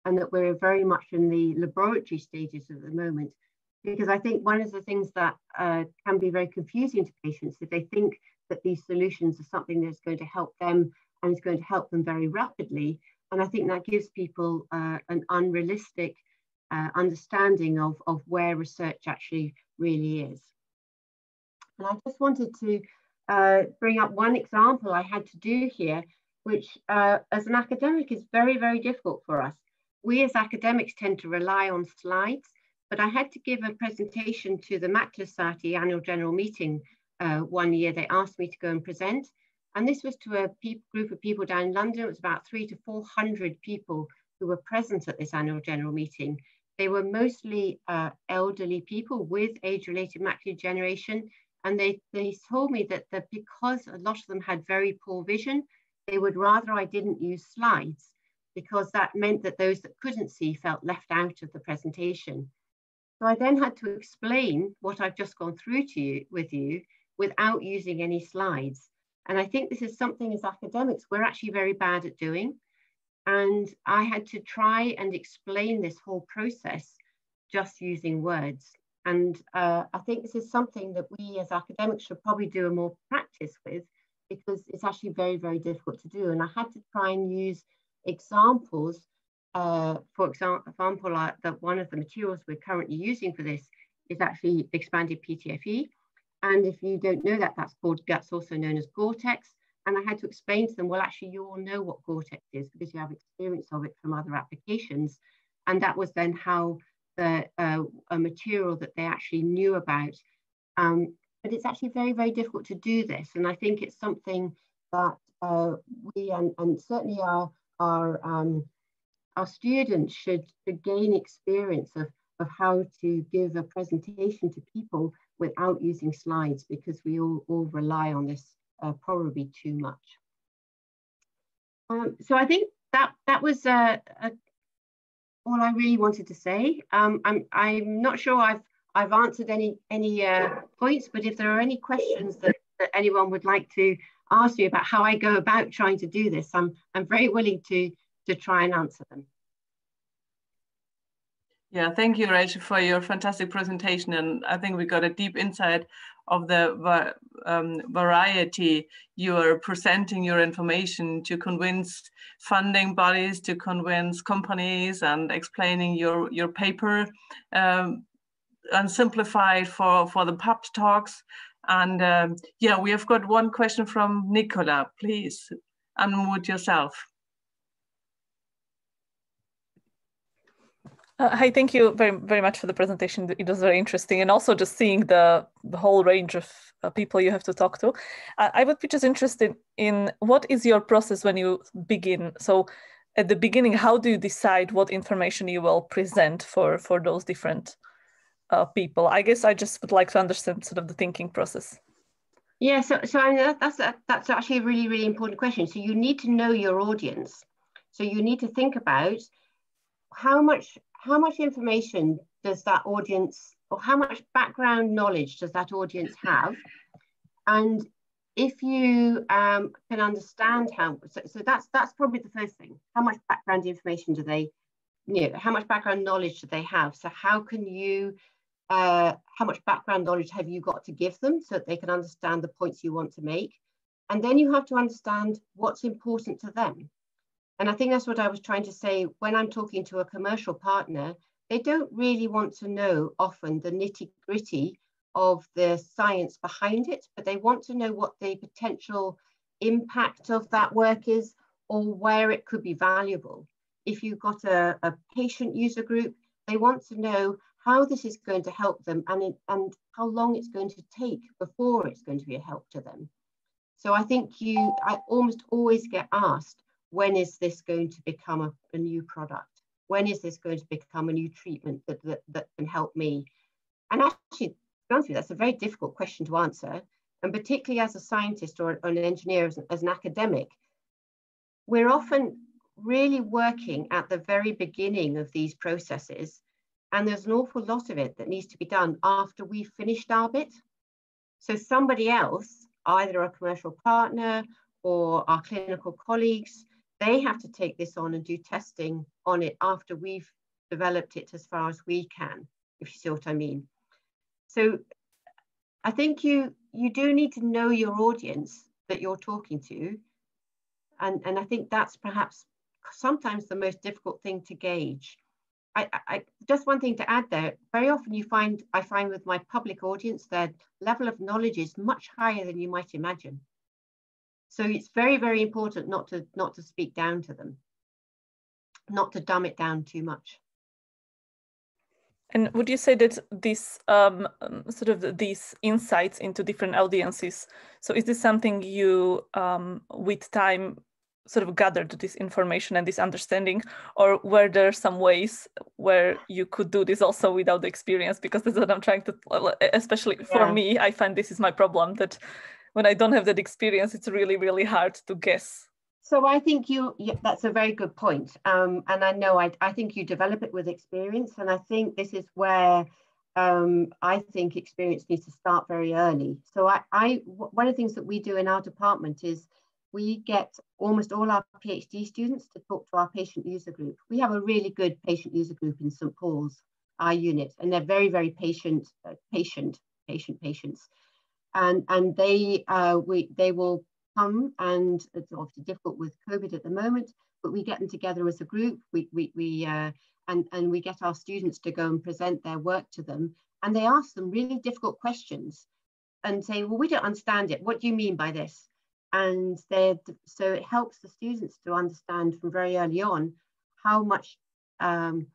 and that we're very much in the laboratory stages at the moment. Because I think one of the things that uh, can be very confusing to patients if they think that these solutions are something that's going to help them and is going to help them very rapidly. And I think that gives people uh, an unrealistic uh, understanding of, of where research actually really is. And I just wanted to uh, bring up one example I had to do here, which uh, as an academic is very, very difficult for us. We as academics tend to rely on slides, but I had to give a presentation to the Macular Society annual general meeting uh, one year. They asked me to go and present. And this was to a group of people down in London. It was about three to 400 people who were present at this annual general meeting. They were mostly uh, elderly people with age-related macular degeneration. And they, they told me that, that because a lot of them had very poor vision, they would rather I didn't use slides because that meant that those that couldn't see felt left out of the presentation. So I then had to explain what I've just gone through to you with you without using any slides. And I think this is something as academics, we're actually very bad at doing. And I had to try and explain this whole process just using words. And uh, I think this is something that we as academics should probably do a more practice with because it's actually very, very difficult to do. And I had to try and use examples. Uh, for example, like that one of the materials we're currently using for this is actually expanded PTFE. And if you don't know that, that's called, also known as Gore-Tex. And I had to explain to them, well, actually, you all know what Gore-Tex is because you have experience of it from other applications. And that was then how the uh, a material that they actually knew about. Um, but it's actually very, very difficult to do this. And I think it's something that uh, we and, and certainly our, our, um, our students should, gain experience of, of how to give a presentation to people without using slides because we all, all rely on this uh, probably too much. Um, so I think that that was uh, uh, all I really wanted to say. Um, I'm I'm not sure I've I've answered any any uh, points, but if there are any questions that, that anyone would like to ask me about how I go about trying to do this, I'm I'm very willing to to try and answer them. Yeah, thank you, Rachel, for your fantastic presentation. And I think we got a deep insight of the um, variety you are presenting your information to convince funding bodies, to convince companies, and explaining your your paper um, and simplified for for the pub talks. And um, yeah, we have got one question from Nicola. Please unmute yourself. Uh, hi, thank you very very much for the presentation. It was very interesting, and also just seeing the the whole range of uh, people you have to talk to. Uh, I would be just interested in what is your process when you begin. So, at the beginning, how do you decide what information you will present for for those different uh, people? I guess I just would like to understand sort of the thinking process. Yeah, so so I mean, that's that's actually a really really important question. So you need to know your audience. So you need to think about how much how much information does that audience or how much background knowledge does that audience have? And if you um, can understand how, so, so that's that's probably the first thing. How much background information do they, you know, how much background knowledge do they have? So how can you, uh, how much background knowledge have you got to give them so that they can understand the points you want to make? And then you have to understand what's important to them. And I think that's what I was trying to say when I'm talking to a commercial partner, they don't really want to know often the nitty gritty of the science behind it, but they want to know what the potential impact of that work is or where it could be valuable. If you've got a, a patient user group, They want to know how this is going to help them and, and how long it's going to take before it's going to be a help to them. So I think you, I almost always get asked, when is this going to become a, a new product? When is this going to become a new treatment that, that, that can help me? And actually, to that's a very difficult question to answer. And particularly as a scientist or, an engineer, as, as an academic, we're often really working at the very beginning of these processes. And there's an awful lot of it that needs to be done after we've finished our bit. So somebody else, either a commercial partner or our clinical colleagues, they have to take this on and do testing on it after we've developed it as far as we can, if you see what I mean. So I think you you do need to know your audience that you're talking to. And, and I think that's perhaps sometimes the most difficult thing to gauge. I, I, just one thing to add there, very often you find, I find with my public audience, their level of knowledge is much higher than you might imagine. So it's very, very important not to, not to speak down to them, not to dumb it down too much. And would you say that this um, um, sort of these insights into different audiences? So is this something you, um, with time, sort of gathered this information and this understanding, or were there some ways where you could do this also without the experience? Because that's what I'm trying to, especially yeah. for me, I find this is my problem that when I don't have that experience, it's really, really hard to guess so I think you, yeah, that's a very good point. Um, and I know I, I think you develop it with experience. And I think this is where um, I think experience needs to start very early. So I, I, one of the things that we do in our department is we get almost all our PhD students to talk to our patient user group. We have a really good patient user group in St. Paul's, our unit, and they're very, very patient, uh, patient, patient patients. And, and they, uh, we, they will come and it's obviously difficult with COVID at the moment, but we get them together as a group. We, we, we uh, and, and we get our students to go and present their work to them. And they ask them really difficult questions and say, well, we don't understand it. What do you mean by this? And they so it helps the students to understand from very early on how much um,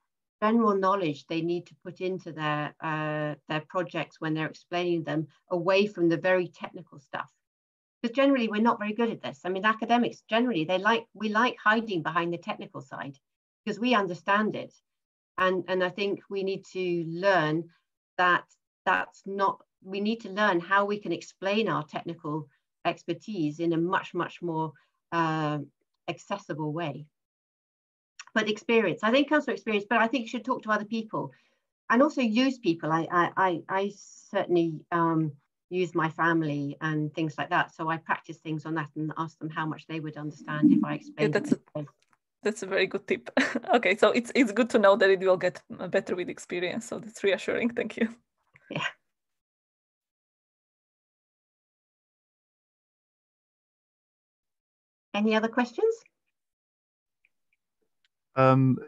general knowledge they need to put into their uh, their projects when they're explaining them away from the very technical stuff because generally we're not very good at this. I mean, academics generally they like we like hiding behind the technical side because we understand it, and and I think we need to learn that that's not. We need to learn how we can explain our technical expertise in a much much more uh, accessible way. But experience, I think, comes from experience. But I think you should talk to other people, and also use people. I I I, I certainly. Um, use my family and things like that. So I practice things on that and ask them how much they would understand if I explained. Yeah, that's, a, that's a very good tip. okay, so it's it's good to know that it will get better with experience. So that's reassuring. Thank you. Yeah. Any other questions? Um,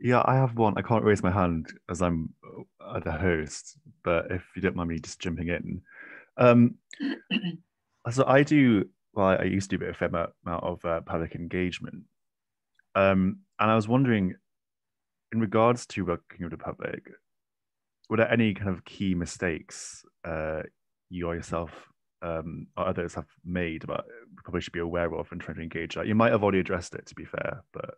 yeah, I have one. I can't raise my hand as I'm uh, the host, but if you don't mind me just jumping in, um, so I do. Well, I used to do a fair amount of uh, public engagement, um, and I was wondering, in regards to working with the public, were there any kind of key mistakes uh, you or yourself um, or others have made, but probably should be aware of in trying to engage that? You might have already addressed it, to be fair, but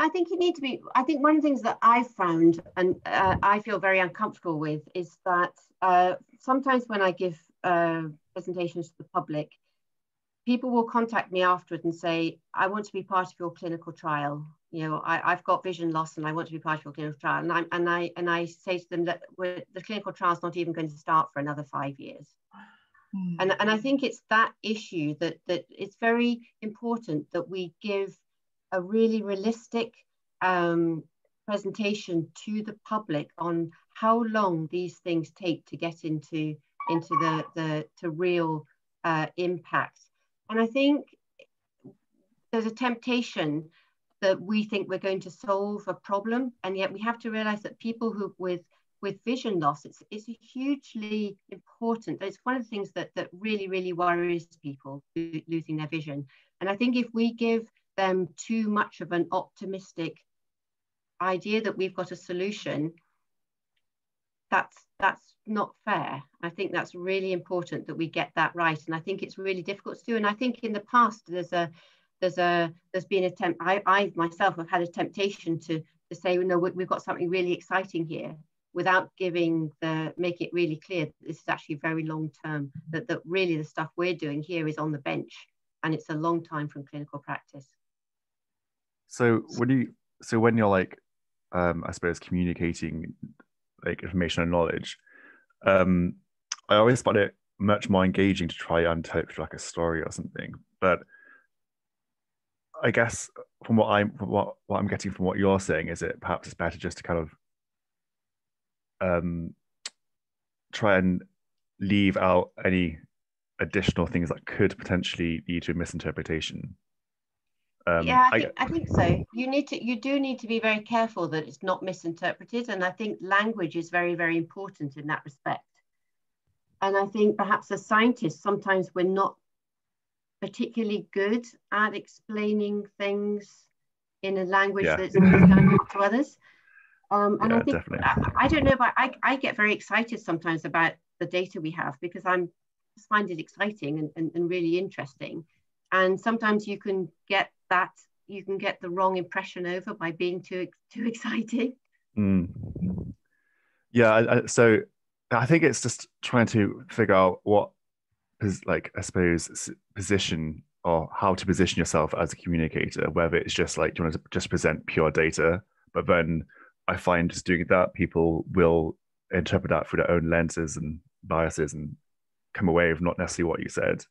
I think you need to be. I think one of the things that I've found and uh, I feel very uncomfortable with is that uh, sometimes when I give uh, presentations to the public, people will contact me afterward and say, I want to be part of your clinical trial. You know, I, have got vision loss and I want to be part of your clinical trial. And I, and I, and I say to them that the clinical trial is not even going to start for another five years. Mm. And, and I think it's that issue that, that it's very important that we give a really realistic um, presentation to the public on how long these things take to get into into the the to real uh, impact. And I think there's a temptation that we think we're going to solve a problem, and yet we have to realize that people who with with vision loss, it's, it's hugely important. It's one of the things that, that really, really worries people losing their vision. And I think if we give them too much of an optimistic idea that we've got a solution, that's that's not fair. I think that's really important that we get that right. And I think it's really difficult to do. And I think in the past there's a there's a there's been a temp I, I myself have had a temptation to to say, no, we've got something really exciting here without giving the make it really clear that this is actually very long term, that, that really the stuff we're doing here is on the bench and it's a long time from clinical practice. So when you so when you're like um, I suppose communicating like information and knowledge, um, I always find it much more engaging to try and tell it like a story or something. But I guess from what I'm from what, what I'm getting from what you're saying is it perhaps it's better just to kind of um, try and leave out any additional things that could potentially lead to misinterpretation. Um, yeah, I think, I, I think so. You need to, you do need to be very careful that it's not misinterpreted, and I think language is very, very important in that respect. And I think perhaps as scientists, sometimes we're not particularly good at explaining things in a language yeah. that's understandable to others. Um, and yeah, I think I, I, don't know, but I, I get very excited sometimes about the data we have because I'm just find it exciting and, and, and really interesting. And sometimes you can get that you can get the wrong impression over by being too too exciting. Mm. Yeah, I, so I think it's just trying to figure out what is like I suppose position or how to position yourself as a communicator. Whether it's just like do you want to just present pure data, but then I find just doing that, people will interpret that through their own lenses and biases and come away with not necessarily what you said.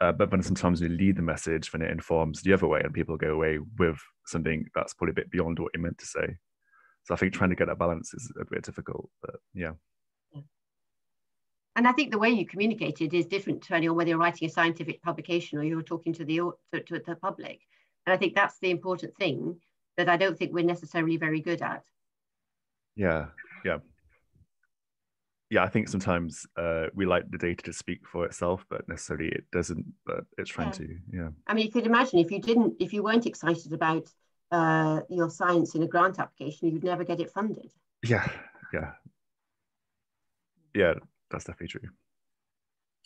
Uh, but then sometimes you lead the message, then it informs the other way, and people go away with something that's probably a bit beyond what you meant to say. So I think trying to get that balance is a bit difficult, but yeah. And I think the way you communicate it is different depending on whether you're writing a scientific publication or you're talking to the to, to the public. And I think that's the important thing that I don't think we're necessarily very good at. Yeah, yeah. Yeah, I think sometimes uh, we like the data to speak for itself, but necessarily it doesn't. But it's trying yeah. to, yeah. I mean, you could imagine if you didn't, if you weren't excited about uh, your science in a grant application, you'd never get it funded. Yeah, yeah, yeah. That's definitely true.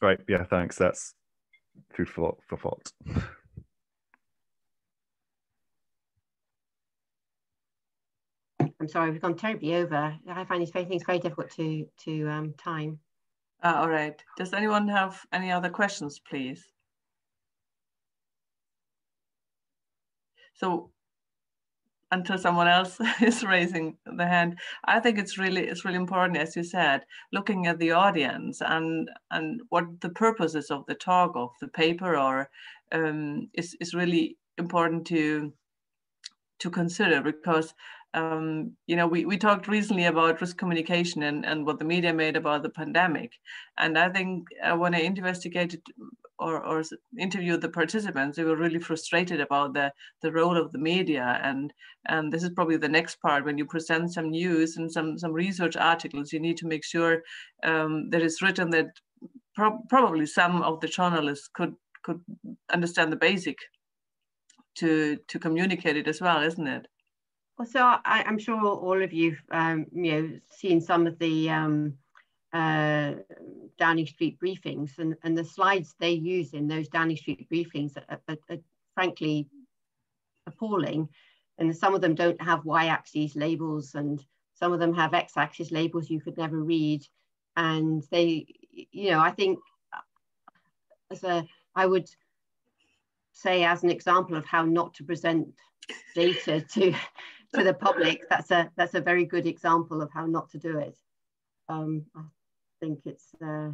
Right. Yeah. Thanks. That's food for for thought. I'm sorry, we've gone terribly over. I find these things very difficult to, to um, time. Uh, all right. Does anyone have any other questions, please? So until someone else is raising the hand, I think it's really it's really important, as you said, looking at the audience and and what the purposes of the talk of the paper or um, is is really important to to consider because um, you know, we, we talked recently about risk communication and, and what the media made about the pandemic. And I think uh, when I investigated or, or interviewed the participants, they were really frustrated about the, the role of the media. And, and this is probably the next part when you present some news and some, some research articles, you need to make sure um, that it's written that pro probably some of the journalists could, could understand the basic to, to communicate it as well, isn't it? Well, so I, am sure all of you've um, you know seen some of the um, uh, Downing Street briefings, and, and the slides they use in those Downing Street briefings are, are, are frankly appalling. And some of them don't have y-axis labels, and some of them have x-axis labels you could never read. And they, you know, I think as a, I would say as an example of how not to present data to to the public, that's a that's a very good example of how not to do it. Um, I think it's uh,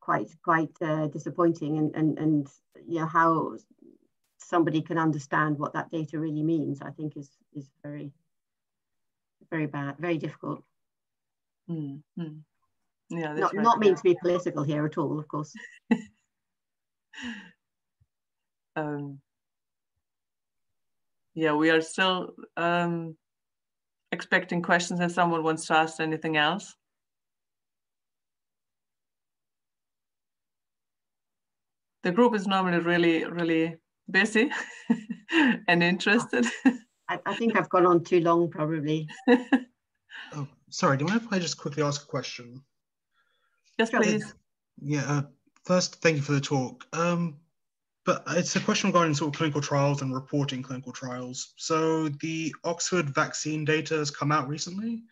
quite quite uh, disappointing, and and and you know how somebody can understand what that data really means. I think is is very very bad, very difficult. Mm -hmm. Yeah, not right. not mean to be political here at all, of course. um, yeah, we are still um, expecting questions if someone wants to ask anything else. The group is normally really, really busy and interested. I, I, think I've gone on too long, probably. oh, sorry, do you mind if I just quickly ask a question? Yes, please. Yeah, uh, first, thank you for the talk. Um, but it's a question regarding sort of clinical trials and reporting clinical trials. So the Oxford vaccine data has come out recently.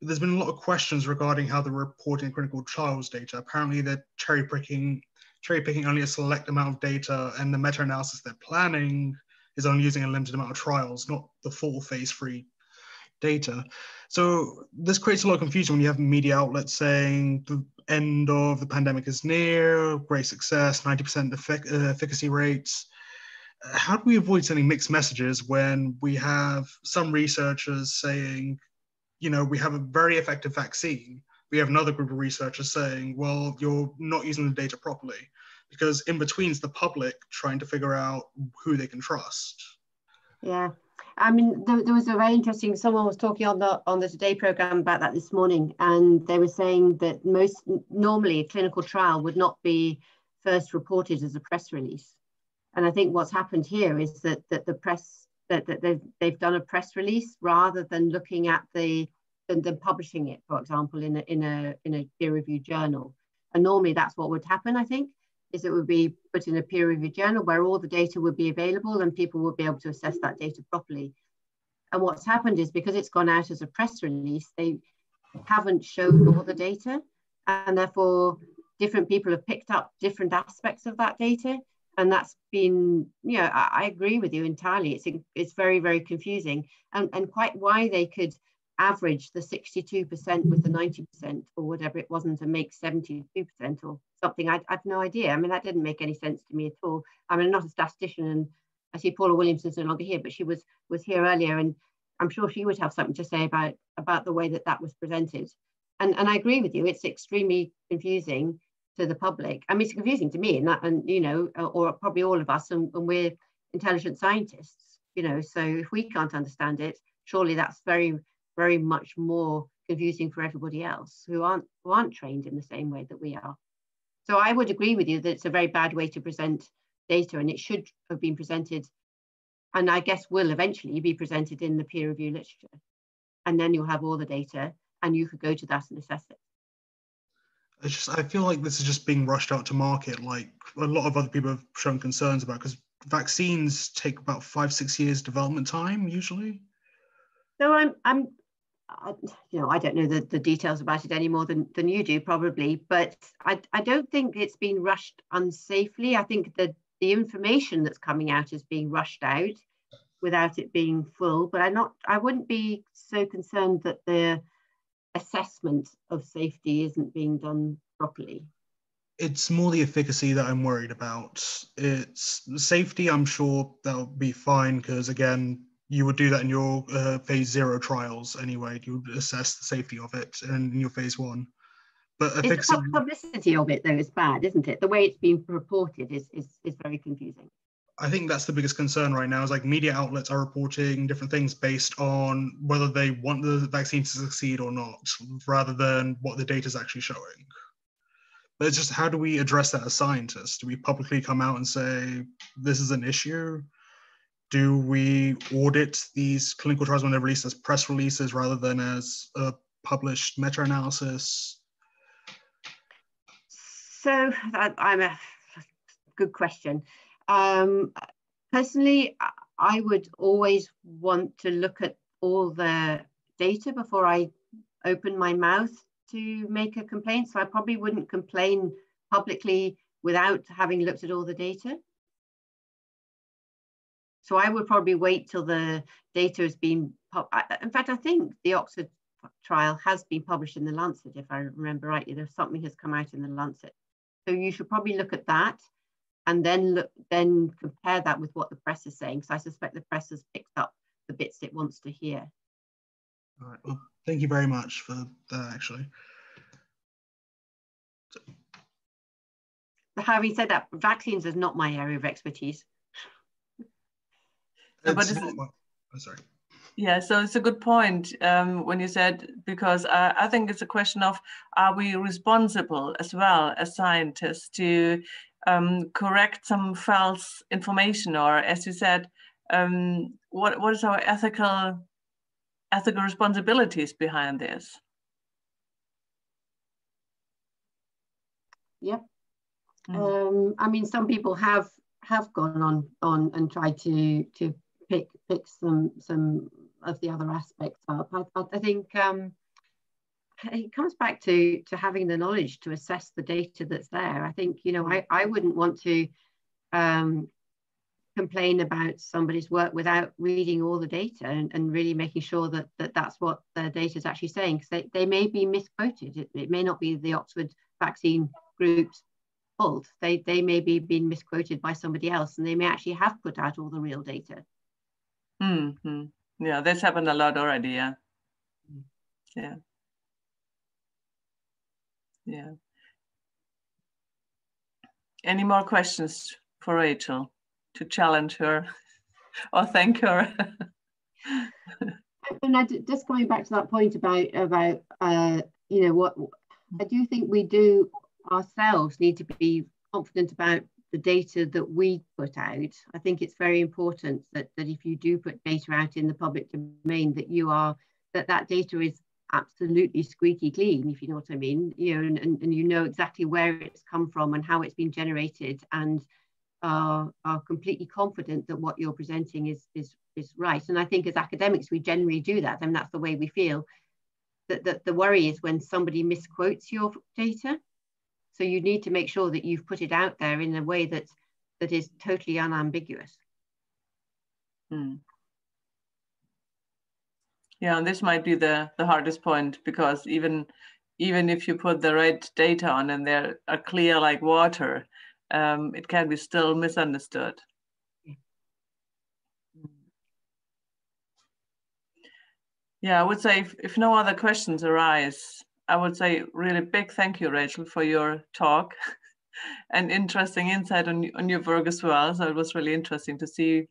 There's been a lot of questions regarding how they're reporting clinical trials data. Apparently, they're cherry picking, cherry picking only a select amount of data, and the meta-analysis they're planning is only using a limited amount of trials, not the full phase three data. So this creates a lot of confusion when you have media outlets saying the end of the pandemic is near, great success, 90% effic- uh, efficacy rates. How do we avoid sending mixed messages when we have some researchers saying, you know, we have a very effective vaccine? We have another group of researchers saying, well, you're not using the data properly. Because in between is the public trying to figure out who they can trust. Yeah, I mean, there, there, was a very interesting. Someone was talking on the on the Today program about that this morning, and they were saying that most normally a clinical trial would not be first reported as a press release. And I think what's happened here is that that the press that, that they've they've done a press release rather than looking at the than, than publishing it, for example, in a in a in a peer reviewed journal. And normally that's what would happen, I think is it would be put in a peer reviewed journal where all the data would be available and people would be able to assess that data properly. And what's happened is because it's gone out as a press release, they haven't shown all the data. And therefore, different people have picked up different aspects of that data. And that's been, you know, I, I agree with you entirely. It's, it's very, very confusing and, and quite why they could average the 62% with the 90% or whatever it wasn't and make 72% or something. I, have no idea. I mean, that didn't make any sense to me at all. I mean, I'm not a statistician and I see Paula Williamson's no longer here, but she was was here earlier and I'm sure she would have something to say about, about the way that that was presented. And, and I agree with you, it's extremely confusing to the public. I mean, it's confusing to me and that, and you know, or probably all of us, and, and we're intelligent scientists, you know, so if we can't understand it, surely that's very very much more confusing for everybody else who aren't who aren't trained in the same way that we are. So I would agree with you that it's a very bad way to present data and it should have been presented and I guess will eventually be presented in the peer review literature. And then you'll have all the data and you could go to that and assess it. It's just I feel like this is just being rushed out to market like a lot of other people have shown concerns about because vaccines take about five, six years development time usually. So I'm I'm I, you know, I don't know the, the details about it any more than, than you do probably, but I, I don't think it's been rushed unsafely. I think that the information that's coming out is being rushed out without it being full, but I'm not, I wouldn't be so concerned that the assessment of safety isn't being done properly. It's more the efficacy that I'm worried about. It's safety, I'm sure that'll be fine because again, you would do that in your uh, phase zero trials anyway. You would assess the safety of it and in your phase one. But I think the publicity of it though is bad, isn't it? The way it's being reported is, is, is very confusing. I think that's the biggest concern right now is like media outlets are reporting different things based on whether they want the vaccine to succeed or not, rather than what the data is actually showing. But it's just how do we address that as scientists? Do we publicly come out and say this is an issue? Do we audit these clinical trials when they're released as press releases rather than as a published meta-analysis? So that, I'm a good question. Um, personally, I would always want to look at all the data before I open my mouth to make a complaint. So I probably wouldn't complain publicly without having looked at all the data. So I would probably wait till the data has been, in fact, I think the Oxford trial has been published in the Lancet, if I remember rightly, there's something has come out in the Lancet. So you should probably look at that and then look, then compare that with what the press is saying. So I suspect the press has picked up the bits it wants to hear. All right, well, thank you very much for that, actually. So. Having said that, vaccines is not my area of expertise but oh, sorry. Yeah, so it's a good point um, when you said, because I, I, think it's a question of are we responsible as well as scientists to um, correct some false information, or as you said, um, what what is our ethical ethical responsibilities behind this? Yep. Mm. Um, I mean, some people have have gone on on and tried to to pick pick some some of the other aspects up. I, I think um, it comes back to to having the knowledge to assess the data that's there. I think you know I I wouldn't want to um, complain about somebody's work without reading all the data and, and really making sure that, that that's what the data is actually saying because they, they may be misquoted. It, it may not be the Oxford vaccine group's fault. They, they may be being misquoted by somebody else and they may actually have put out all the real data. Mm-hmm. Yeah, that's happened a lot already. Yeah. Yeah. Yeah. Any more questions for Rachel to challenge her or thank her? and I, just going back to that point about about uh, you know what I do think we do ourselves need to be confident about the data that we put out. I think it's very important that, that if you do put data out in the public domain, that you are that that data is absolutely squeaky clean, if you know what I mean. You know, and, and, and you know exactly where it's come from and how it's been generated, and are are completely confident that what you're presenting is is is right. And I think as academics, we generally do that, and that's the way we feel. That, that the worry is when somebody misquotes your data so you need to make sure that you've put it out there in a way that that is totally unambiguous. Hmm. Yeah, and this might be the the hardest point because even even if you put the right data on and they're are clear like water, um, it can be still misunderstood. Yeah, I would say if, if no other questions arise, I would say really big thank you, Rachel, for your talk and interesting insight on, on your work as well. So it was really interesting to see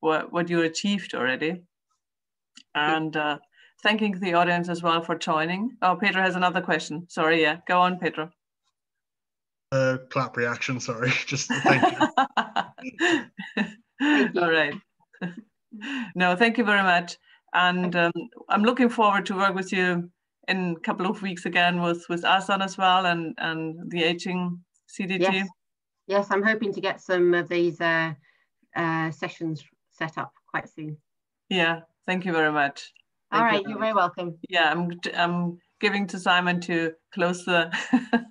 what, what you achieved already. And uh, thanking the audience as well for joining. Oh, Pedro has another question. Sorry, yeah, go on, Pedro. Uh, clap reaction, sorry, just thank you. All right. no, thank you very much. And um, I'm looking forward to work with you in a couple of weeks again with with Asan as well and and the aging CDT. Yes, yes I'm hoping to get some of these uh, uh, sessions set up quite soon. Yeah, thank you very much. Thank All right, you you're very welcome. Yeah, I'm I'm giving to Simon to close the